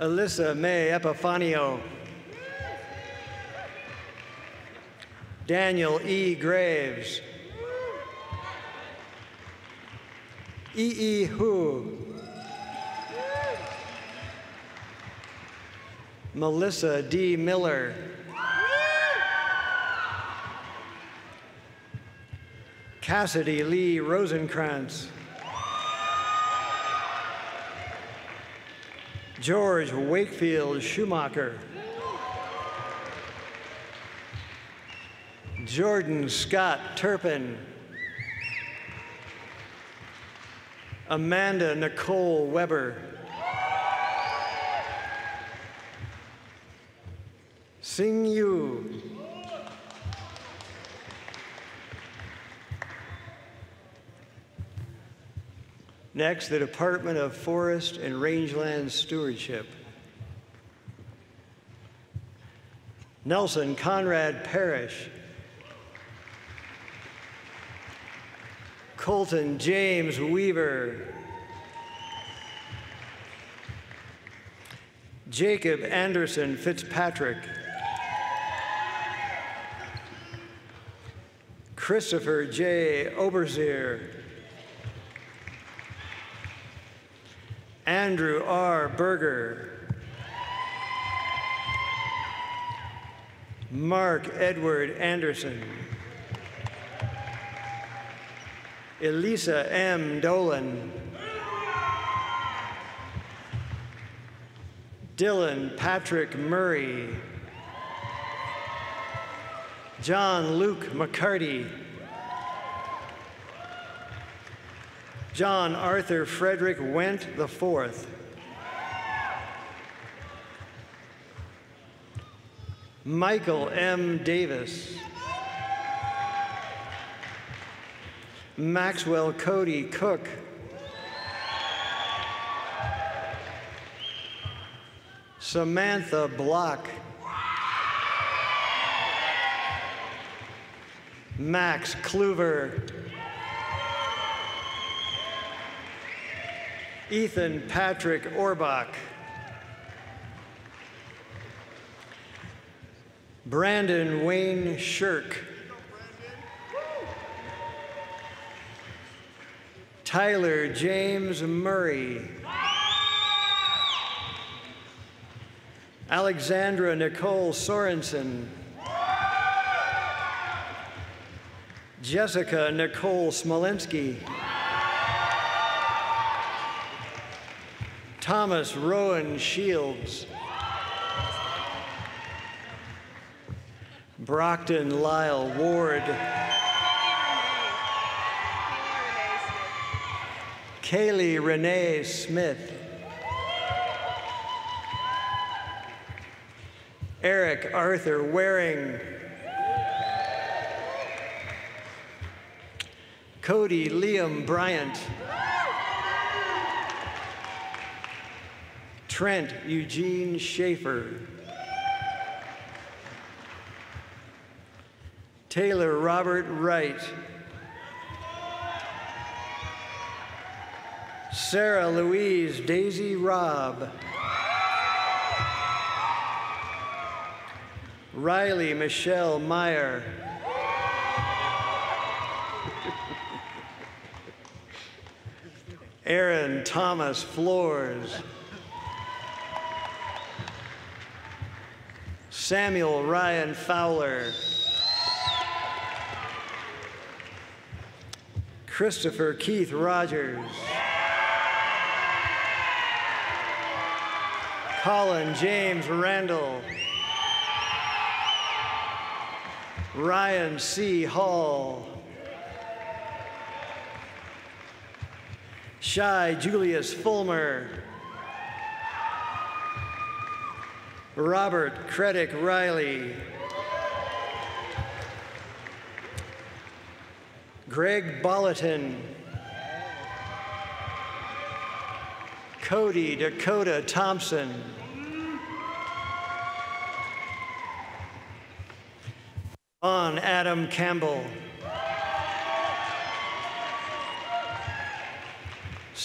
Speaker 8: Alyssa May Epifanio, Daniel E. Graves, E. E. Hu, Melissa D. Miller, Cassidy Lee Rosenkrantz, George Wakefield Schumacher, Jordan Scott Turpin, Amanda Nicole Weber, Sing You, Next, the Department of Forest and Rangeland Stewardship. Nelson Conrad Parrish. Colton James Weaver. Jacob Anderson Fitzpatrick. Christopher J. Oberzier. Andrew R. Berger. Mark Edward Anderson. Elisa M. Dolan. Dylan Patrick Murray. John Luke McCarty. John Arthur Frederick Went IV. Michael M. Davis. Maxwell Cody Cook. Samantha Block. Max Kluver. Ethan Patrick Orbach. Brandon Wayne Shirk. Tyler James Murray. Alexandra Nicole Sorensen. Jessica Nicole Smolensky. Thomas Rowan Shields. Brockton Lyle Ward. Kaylee Renee Smith. Eric Arthur Waring. Cody Liam Bryant. Trent Eugene Schaefer. Taylor Robert Wright. Sarah Louise Daisy Robb. Riley Michelle Meyer. Aaron Thomas Floors. Samuel Ryan Fowler. Christopher Keith Rogers. Colin James Randall. Ryan C. Hall. Shy Julius Fulmer. Robert Creddick Riley. Greg Bolleton. Cody Dakota Thompson. On Adam Campbell.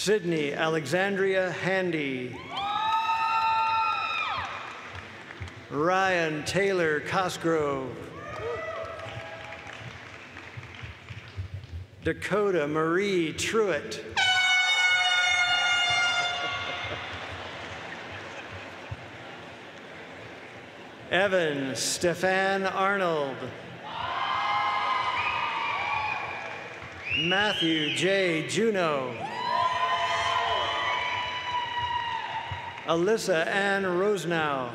Speaker 8: Sydney Alexandria Handy. Ryan Taylor Cosgrove. Dakota Marie Truitt. Evan Stefan Arnold. Matthew J. Juno. Alyssa Ann Rosenow.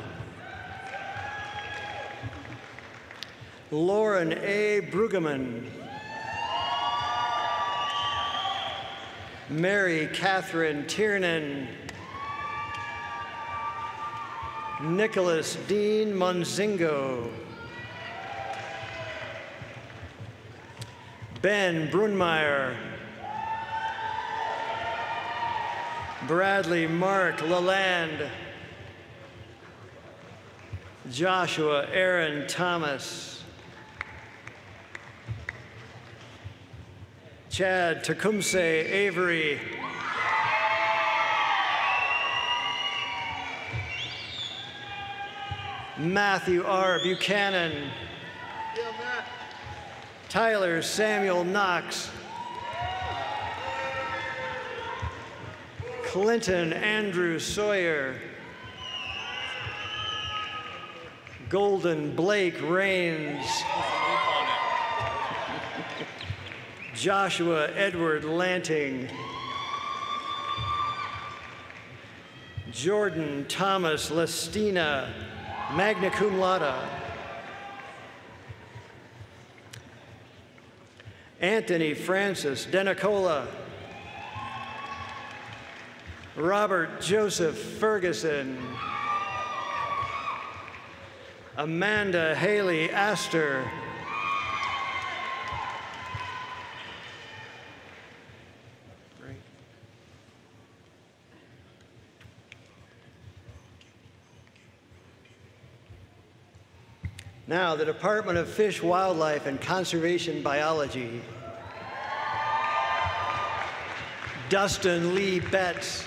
Speaker 8: Lauren A. Brueggemann. Mary Catherine Tiernan. Nicholas Dean Monzingo. Ben Brunmeyer. Bradley Mark Lalande. Joshua Aaron Thomas. Chad Tecumseh Avery. Matthew R. Buchanan. Tyler Samuel Knox. Clinton Andrew Sawyer. Golden Blake Rains. Joshua Edward Lanting. Jordan Thomas Lestina, magna cum laude. Anthony Francis Denicola. Robert Joseph Ferguson. Amanda Haley Astor. Now, the Department of Fish, Wildlife, and Conservation Biology. Dustin Lee Betts.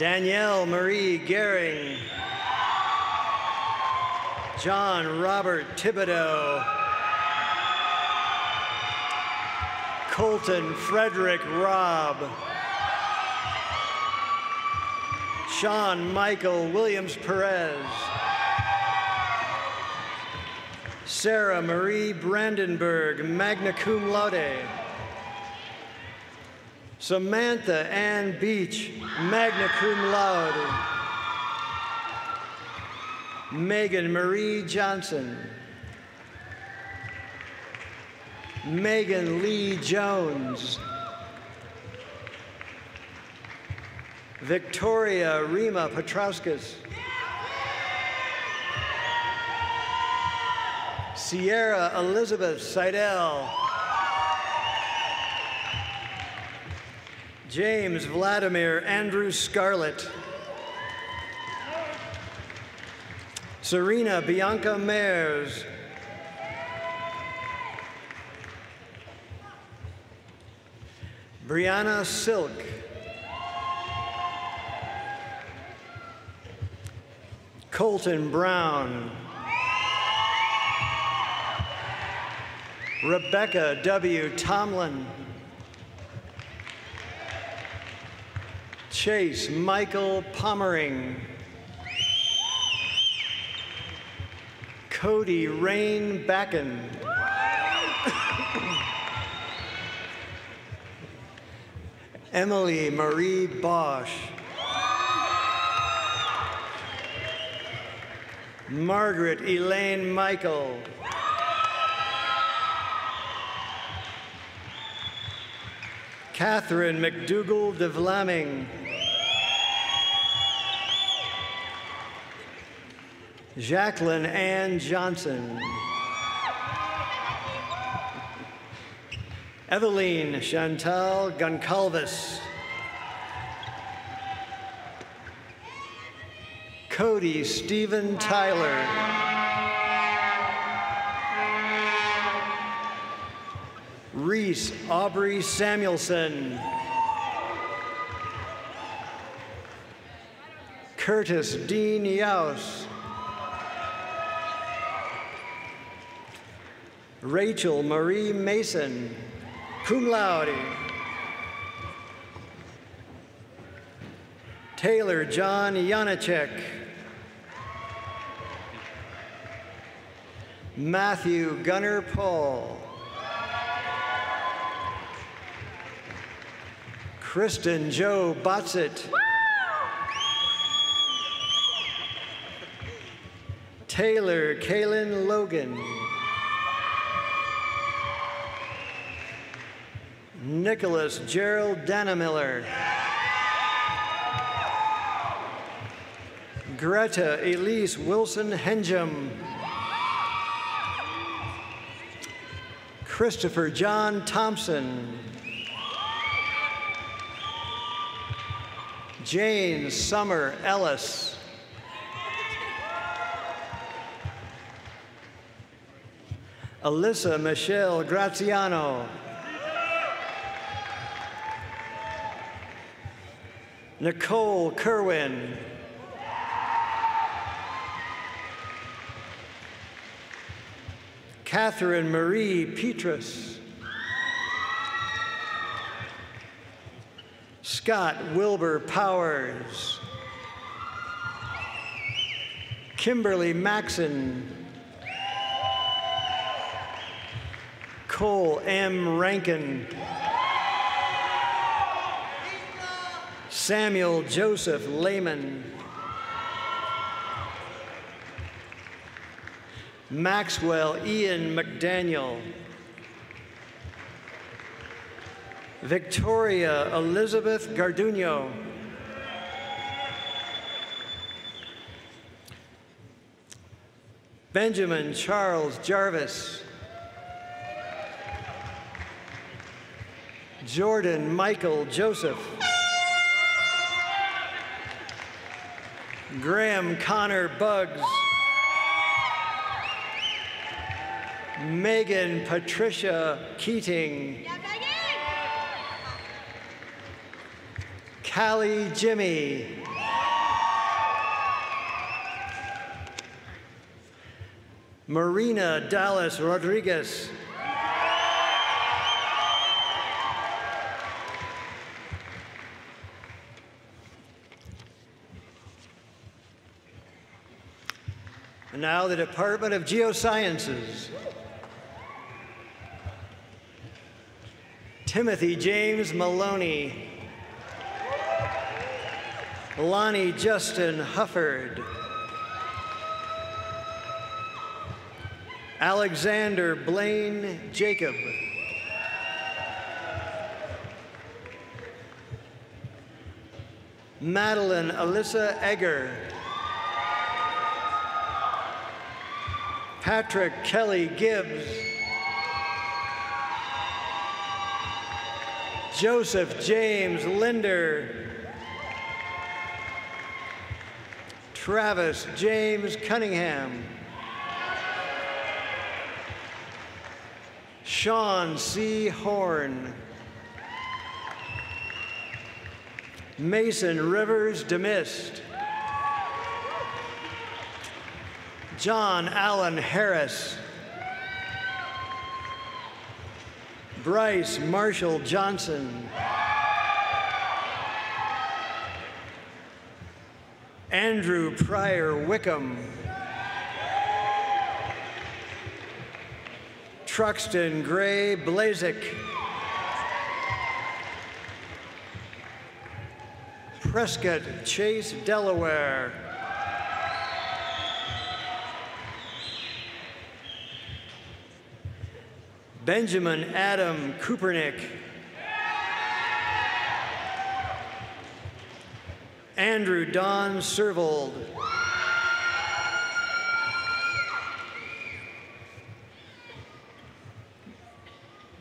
Speaker 8: Danielle Marie Gehring. John Robert Thibodeau. Colton Frederick Robb. Sean Michael Williams Perez. Sarah Marie Brandenburg, magna cum laude. Samantha Ann Beach, magna cum laude. Megan Marie Johnson. Megan Lee Jones. Victoria Rima Petrauskas. Sierra Elizabeth Seidel. James Vladimir Andrew Scarlett. Serena Bianca Mayers. Brianna Silk. Colton Brown. Rebecca W. Tomlin. Chase Michael Pommering. Cody Rain Backen. Emily Marie Bosch. Margaret Elaine Michael. Catherine McDougall de Vlaming. Jacqueline Ann Johnson. Eveline Chantal Goncalves. Cody Stephen Tyler. Reese Aubrey Samuelson. Curtis Dean Yaus. Rachel Marie Mason, cum laude. Taylor John Janacek. Matthew Gunnar Paul. Kristen Joe Botzett. Taylor Kalen Logan. Nicholas Gerald Dannemiller. Greta Elise Wilson Henjum. Christopher John Thompson. Jane Summer Ellis. Alyssa Michelle Graziano. Nicole Kerwin. Catherine Marie Petrus. Scott Wilbur Powers. Kimberly Maxon. Cole M. Rankin. Samuel Joseph Lehman. Maxwell Ian McDaniel. Victoria Elizabeth Garduno. Benjamin Charles Jarvis. Jordan Michael Joseph. Graham Connor Bugs, Megan Patricia Keating, Callie Jimmy, Marina Dallas Rodriguez, now the Department of Geosciences. Timothy James Maloney. Lonnie Justin Hufford. Alexander Blaine Jacob. Madeline Alyssa Egger. Patrick Kelly Gibbs. Joseph James Linder. Travis James Cunningham. Sean C. Horn. Mason Rivers DeMist. John Allen Harris. Bryce Marshall Johnson. Andrew Pryor Wickham. Truxton Gray Blazik. Prescott Chase Delaware. Benjamin Adam Kupernick. Andrew Don Servold.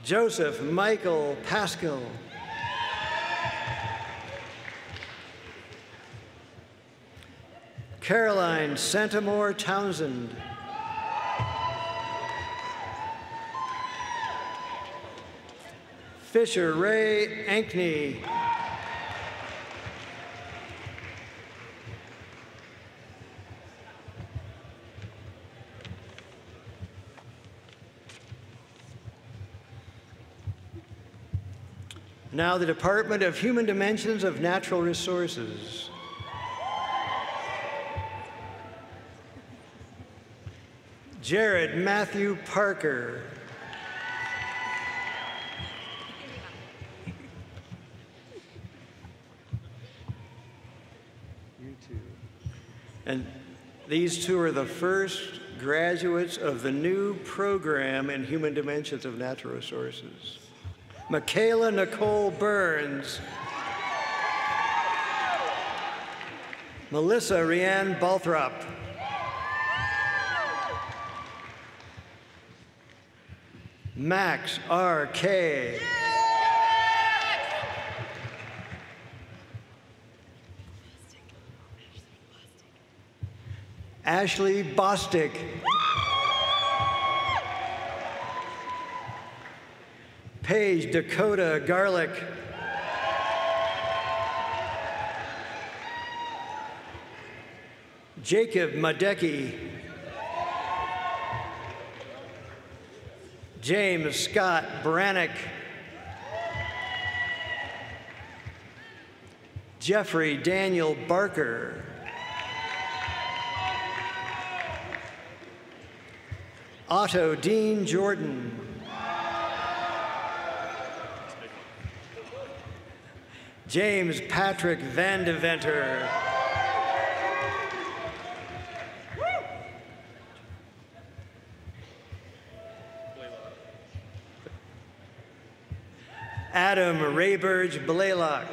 Speaker 8: Joseph Michael Pascal. Caroline Santamore Townsend. Fisher Ray Ankney. Now the Department of Human Dimensions of Natural Resources. Jared Matthew Parker. And these two are the first graduates of the new program in Human Dimensions of Natural Resources. Michaela Nicole Burns. Melissa Rianne Balthrop. Max R.K. Ashley Bostick. Paige Dakota Garlic. Jacob Madecki. James Scott Brannick. Jeffrey Daniel Barker. Otto Dean Jordan. James Patrick Vandeventer. Adam Rayburge Blaylock.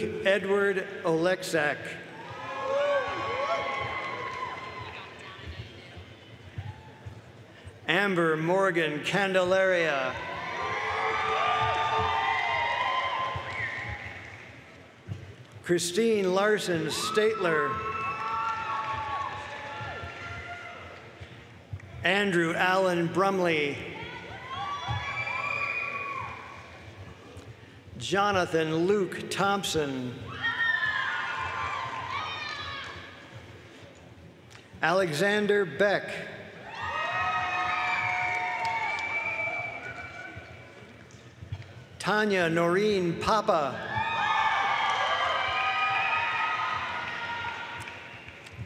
Speaker 8: Luke Edward Oleksak. Amber Morgan Candelaria. Christine Larson Statler, Andrew Allen Brumley, Jonathan Luke Thompson, Alexander Beck, Tanya Noreen Papa,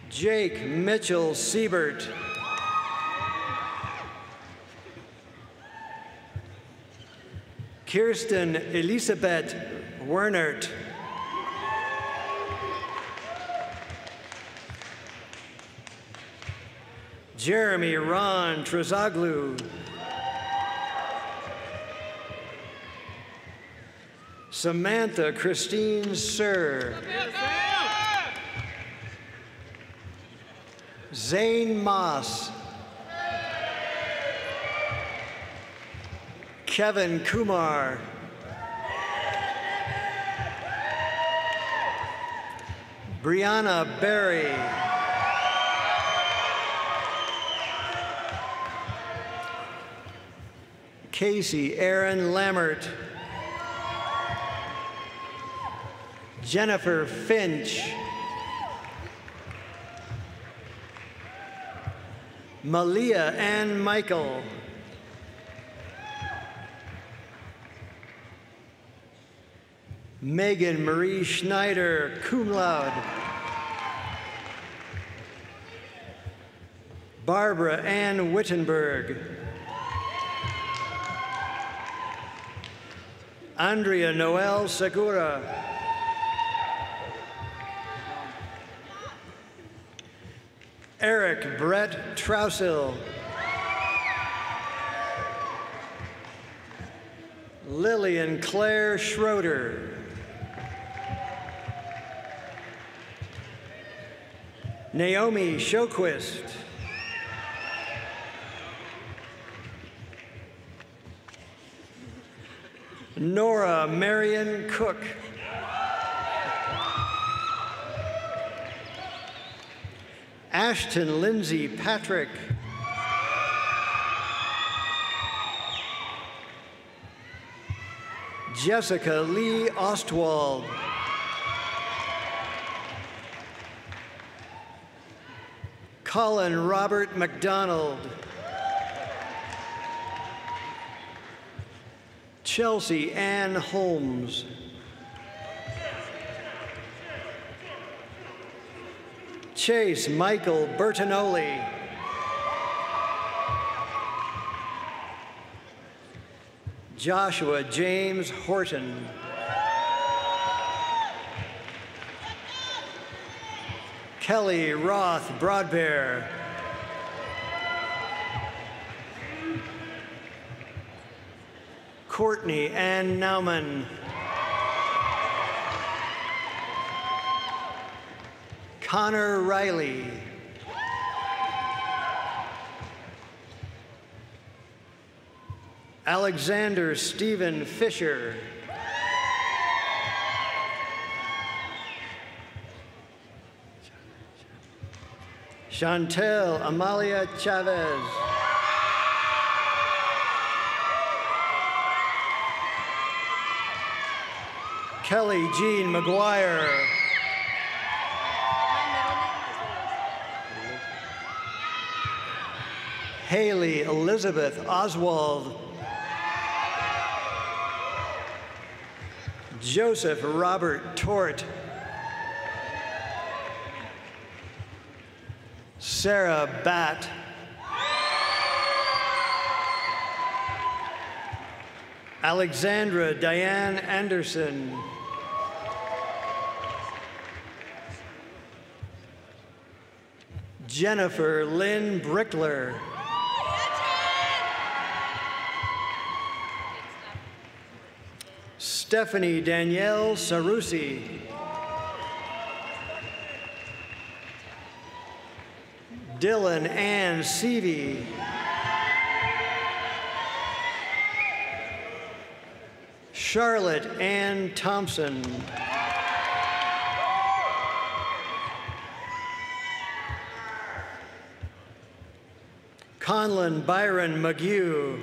Speaker 8: Jake Mitchell Siebert, Kirsten Elisabeth Wernert, Jeremy Ron Trezaglu, Samantha Christine Sir, Zane Moss, Kevin Kumar, Brianna Berry, Casey Aaron Lammert, Jennifer Finch, Malia Ann Michael, Megan Marie Schneider, cum laude. Barbara Ann Wittenberg. Andrea Noel Segura. Eric Brett Trousil. Lillian Claire Schroeder. Naomi Shoquist. Nora Marion Cook. Ashton Lindsay Patrick. Jessica Lee Ostwald. Colin Robert McDonald. Chelsea Ann Holmes. Chase Michael Bertinoli. Joshua James Horton. Kelly Roth Broadbear. Courtney Ann Nauman. Connor Riley. Alexander Stephen Fisher. Chantel Amalia Chavez. Kelly Jean McGuire. Haley Elizabeth Oswald. Joseph Robert Tort. Sarah Batt. Alexandra Diane Anderson. Jennifer Lynn Brickler. Stephanie Danielle Sarusi. Dylan Ann Seavey. Charlotte Ann Thompson. Conlon Byron McGew.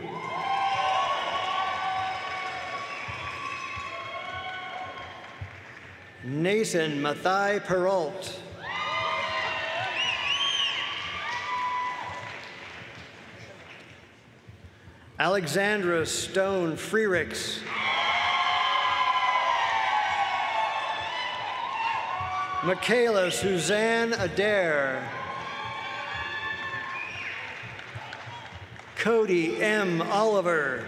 Speaker 8: Nathan Mathai Peralt. Alexandra Stone Freericks. Michaela Suzanne Adair. Cody M. Oliver.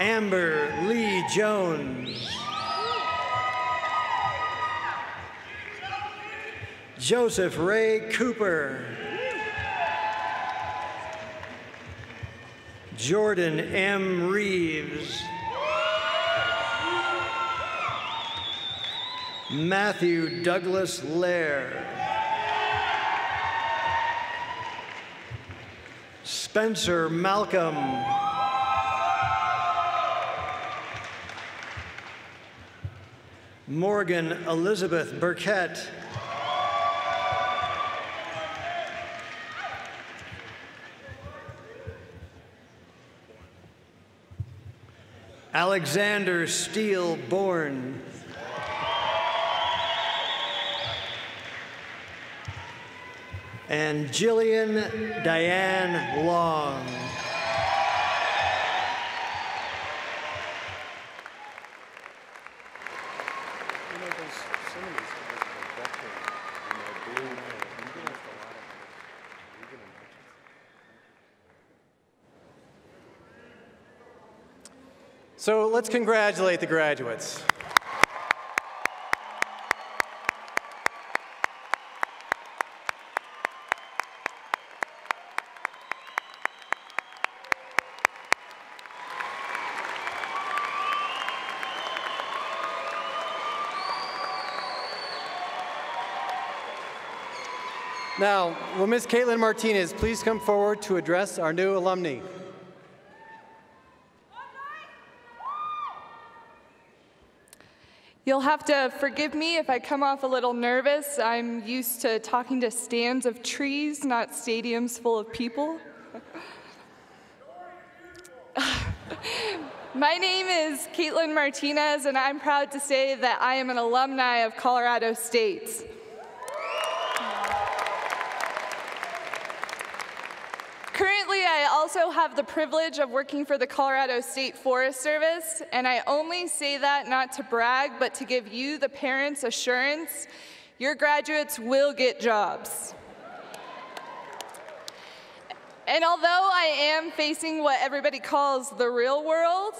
Speaker 8: Amber Lee Jones. Joseph Ray Cooper. Jordan M. Reeves. Matthew Douglas Lair. Spencer Malcolm. Morgan Elizabeth Burkett. Alexander Steele Bourne. And Jillian Diane Long.
Speaker 1: So let's congratulate the graduates. Now, will Ms. Caitlin Martinez please come forward to address our new alumni?
Speaker 9: You'll have to forgive me if I come off a little nervous. I'm used to talking to stands of trees, not stadiums full of people. My name is Caitlin Martinez, and I'm proud to say that I am an alumni of Colorado State. Also have the privilege of working for the Colorado State Forest Service, and I only say that not to brag, but to give you, the parents, assurance your graduates will get jobs. And although I am facing what everybody calls the real world,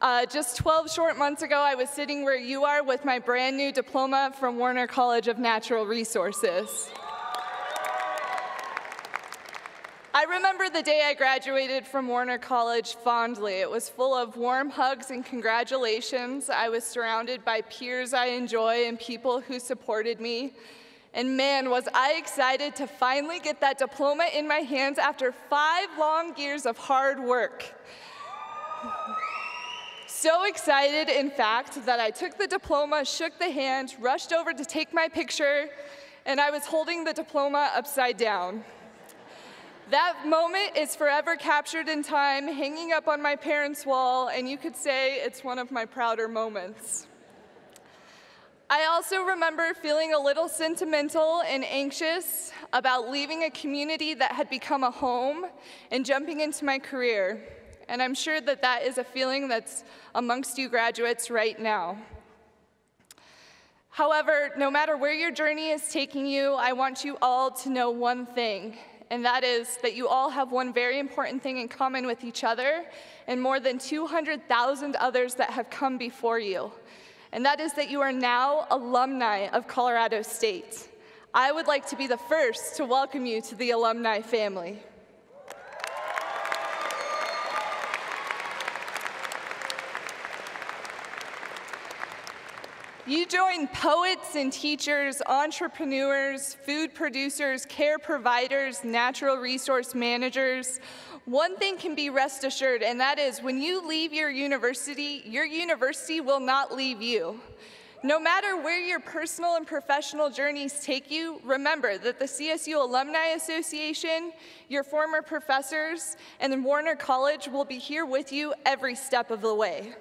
Speaker 9: uh, just 12 short months ago, I was sitting where you are with my brand new diploma from Warner College of Natural Resources. I remember the day I graduated from Warner College fondly. It was full of warm hugs and congratulations. I was surrounded by peers I enjoy and people who supported me. And man, was I excited to finally get that diploma in my hands after five long years of hard work. So excited, in fact, that I took the diploma, shook the hand, rushed over to take my picture, and I was holding the diploma upside down. That moment is forever captured in time, hanging up on my parents' wall, and you could say it's one of my prouder moments. I also remember feeling a little sentimental and anxious about leaving a community that had become a home and jumping into my career. And I'm sure that that is a feeling that's amongst you graduates right now. However, no matter where your journey is taking you, I want you all to know one thing, and that is that you all have one very important thing in common with each other and more than 200,000 others that have come before you. And that is that you are now alumni of Colorado State. I would like to be the first to welcome you to the alumni family. You join poets and teachers, entrepreneurs, food producers, care providers, natural resource managers. One thing can be rest assured, and that is when you leave your university, your university will not leave you. No matter where your personal and professional journeys take you, remember that the CSU Alumni Association, your former professors, and Warner College will be here with you every step of the way.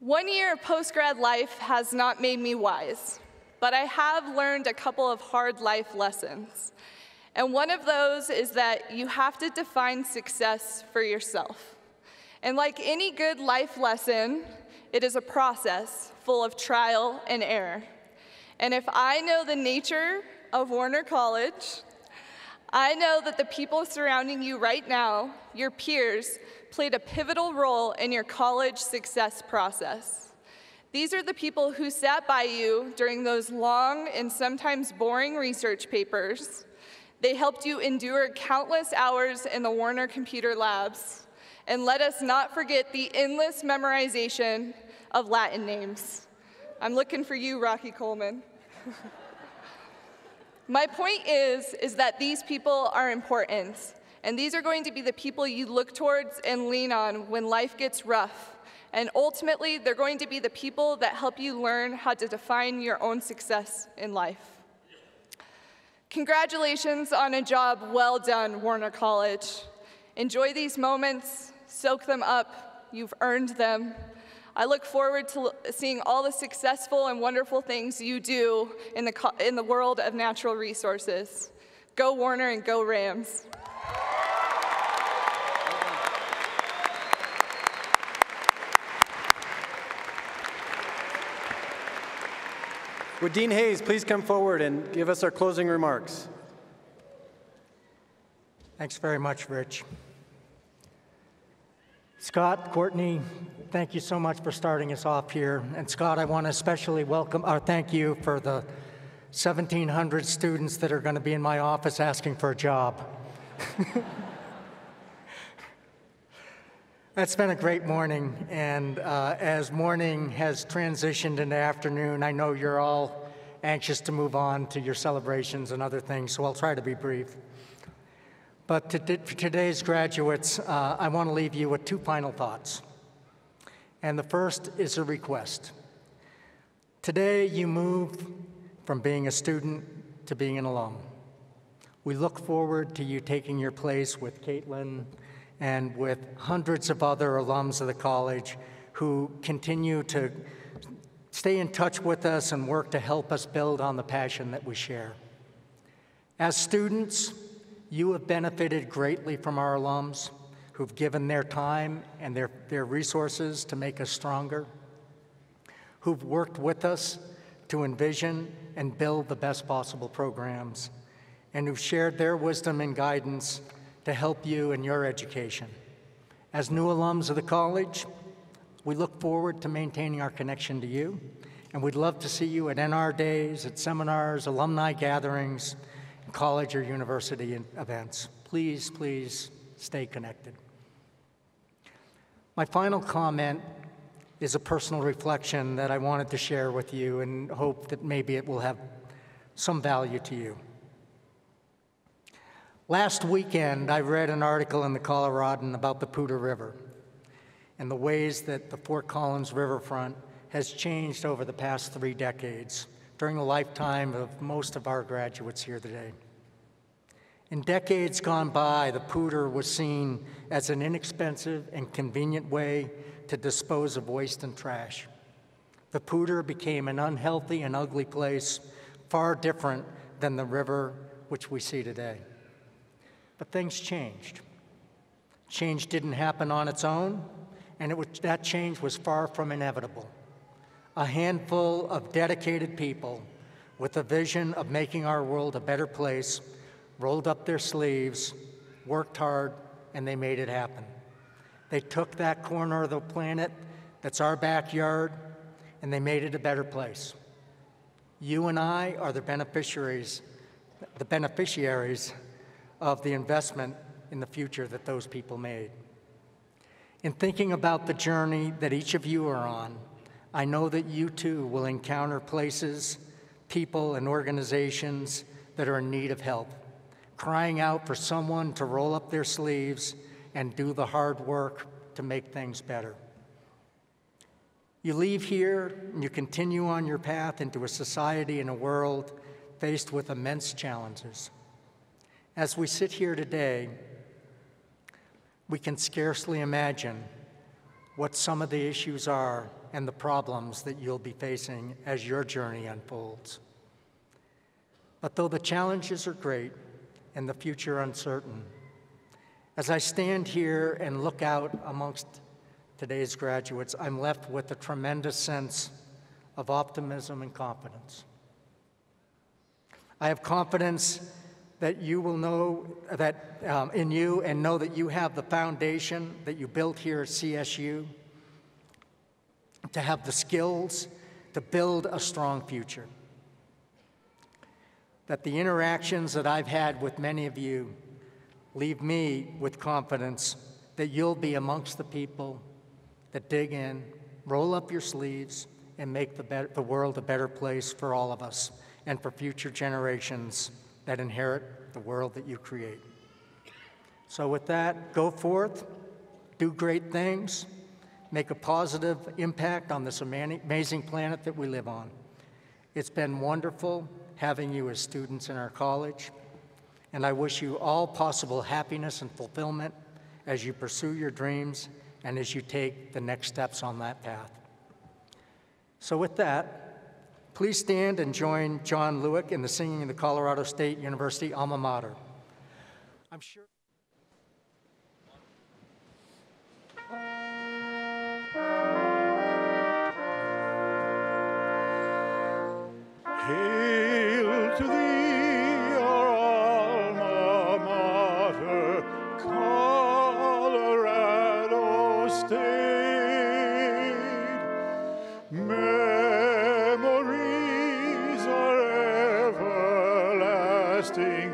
Speaker 9: One year of post-grad life has not made me wise, but I have learned a couple of hard life lessons. And one of those is that you have to define success for yourself. And like any good life lesson, it is a process full of trial and error. And if I know the nature of Warner College, I know that the people surrounding you right now, your peers, played a pivotal role in your college success process. These are the people who sat by you during those long and sometimes boring research papers. They helped you endure countless hours in the Warner computer labs. And let us not forget the endless memorization of Latin names. I'm looking for you, Rocky Coleman. My point is, is that these people are important, and these are going to be the people you look towards and lean on when life gets rough. And ultimately, they're going to be the people that help you learn how to define your own success in life. Congratulations on a job well done, Warner College. Enjoy these moments, soak them up, you've earned them. I look forward to seeing all the successful and wonderful things you do in the, in the world of natural resources. Go Warner and go Rams.
Speaker 1: Would Dean Hayes please come forward and give us our closing remarks?
Speaker 2: Thanks very much, Rich. Scott, Courtney, thank you so much for starting us off here. And Scott, I want to especially welcome or thank you for the 1,700 students that are going to be in my office asking for a job. That's been a great morning, and uh, as morning has transitioned into afternoon, I know you're all anxious to move on to your celebrations and other things, so I'll try to be brief. But to, for today's graduates, uh, I want to leave you with two final thoughts. And the first is a request. Today, you move from being a student to being an alum. We look forward to you taking your place with Caitlin and with hundreds of other alums of the college who continue to stay in touch with us and work to help us build on the passion that we share. As students, you have benefited greatly from our alums who've given their time and their, their resources to make us stronger, who've worked with us to envision and build the best possible programs, and who've shared their wisdom and guidance to help you in your education. As new alums of the college, we look forward to maintaining our connection to you, and we'd love to see you at NR days, at seminars, alumni gatherings, college or university events. Please, please stay connected. My final comment is a personal reflection that I wanted to share with you and hope that maybe it will have some value to you. Last weekend, I read an article in the Coloradan about the Poudre River and the ways that the Fort Collins riverfront has changed over the past three decades during the lifetime of most of our graduates here today. In decades gone by, the Poudre was seen as an inexpensive and convenient way to dispose of waste and trash. The Poudre became an unhealthy and ugly place, far different than the river which we see today. But things changed. Change didn't happen on its own, and it was, that change was far from inevitable. A handful of dedicated people with a vision of making our world a better place rolled up their sleeves, worked hard, and they made it happen. They took that corner of the planet that's our backyard, and they made it a better place. You and I are the beneficiaries, the beneficiaries of the investment in the future that those people made. In thinking about the journey that each of you are on, I know that you too will encounter places, people, and organizations that are in need of help, crying out for someone to roll up their sleeves and do the hard work to make things better. You leave here and you continue on your path into a society and a world faced with immense challenges. As we sit here today, we can scarcely imagine what some of the issues are and the problems that you'll be facing as your journey unfolds. But though the challenges are great and the future uncertain, as I stand here and look out amongst today's graduates, I'm left with a tremendous sense of optimism and confidence. I have confidence that you will know that um, in you and know that you have the foundation that you built here at CSU to have the skills to build a strong future. That the interactions that I've had with many of you leave me with confidence that you'll be amongst the people that dig in, roll up your sleeves, and make the, the world a better place for all of us and for future generations that inherit the world that you create. So, with that, go forth, do great things, make a positive impact on this amazing planet that we live on. It's been wonderful having you as students in our college, and I wish you all possible happiness and fulfillment as you pursue your dreams and as you take the next steps on that path. So, with that, Please stand and join John Lewick in the singing of the Colorado State University alma mater. I'm sure.
Speaker 10: Hail everlasting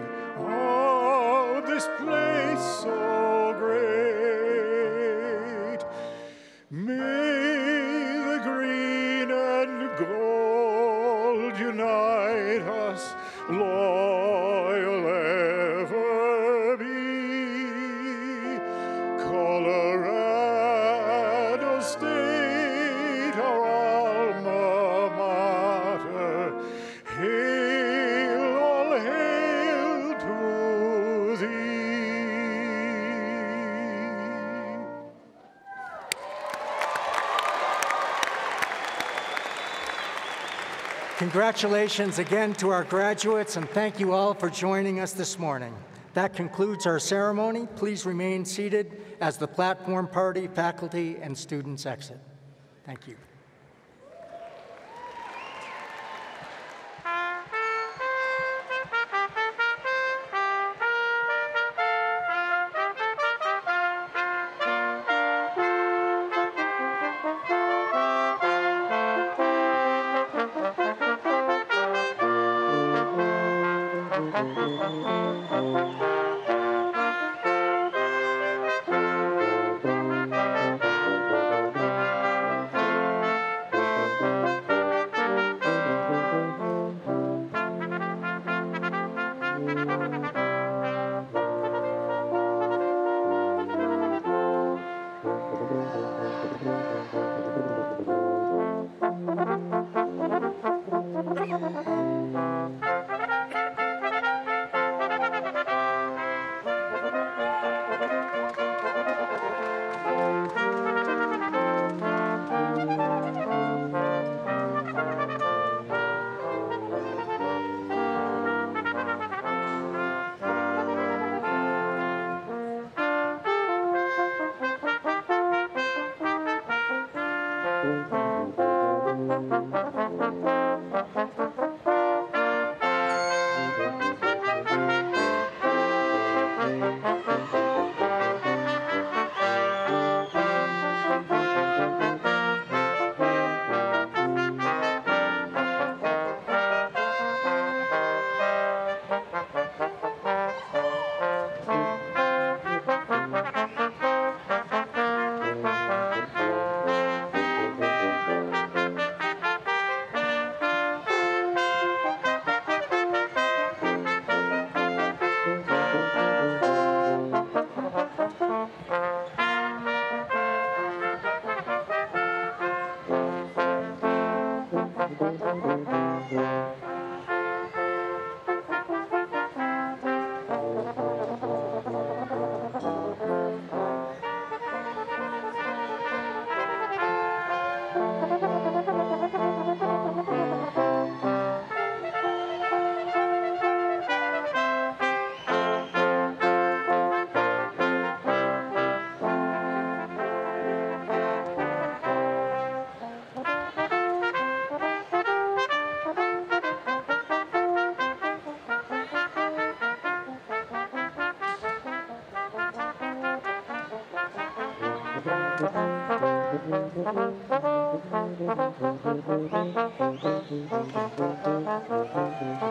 Speaker 2: Congratulations again to our graduates, and thank you all for joining us this morning. That concludes our ceremony. Please remain seated as the platform party, faculty, and students exit. Thank you. Thank you.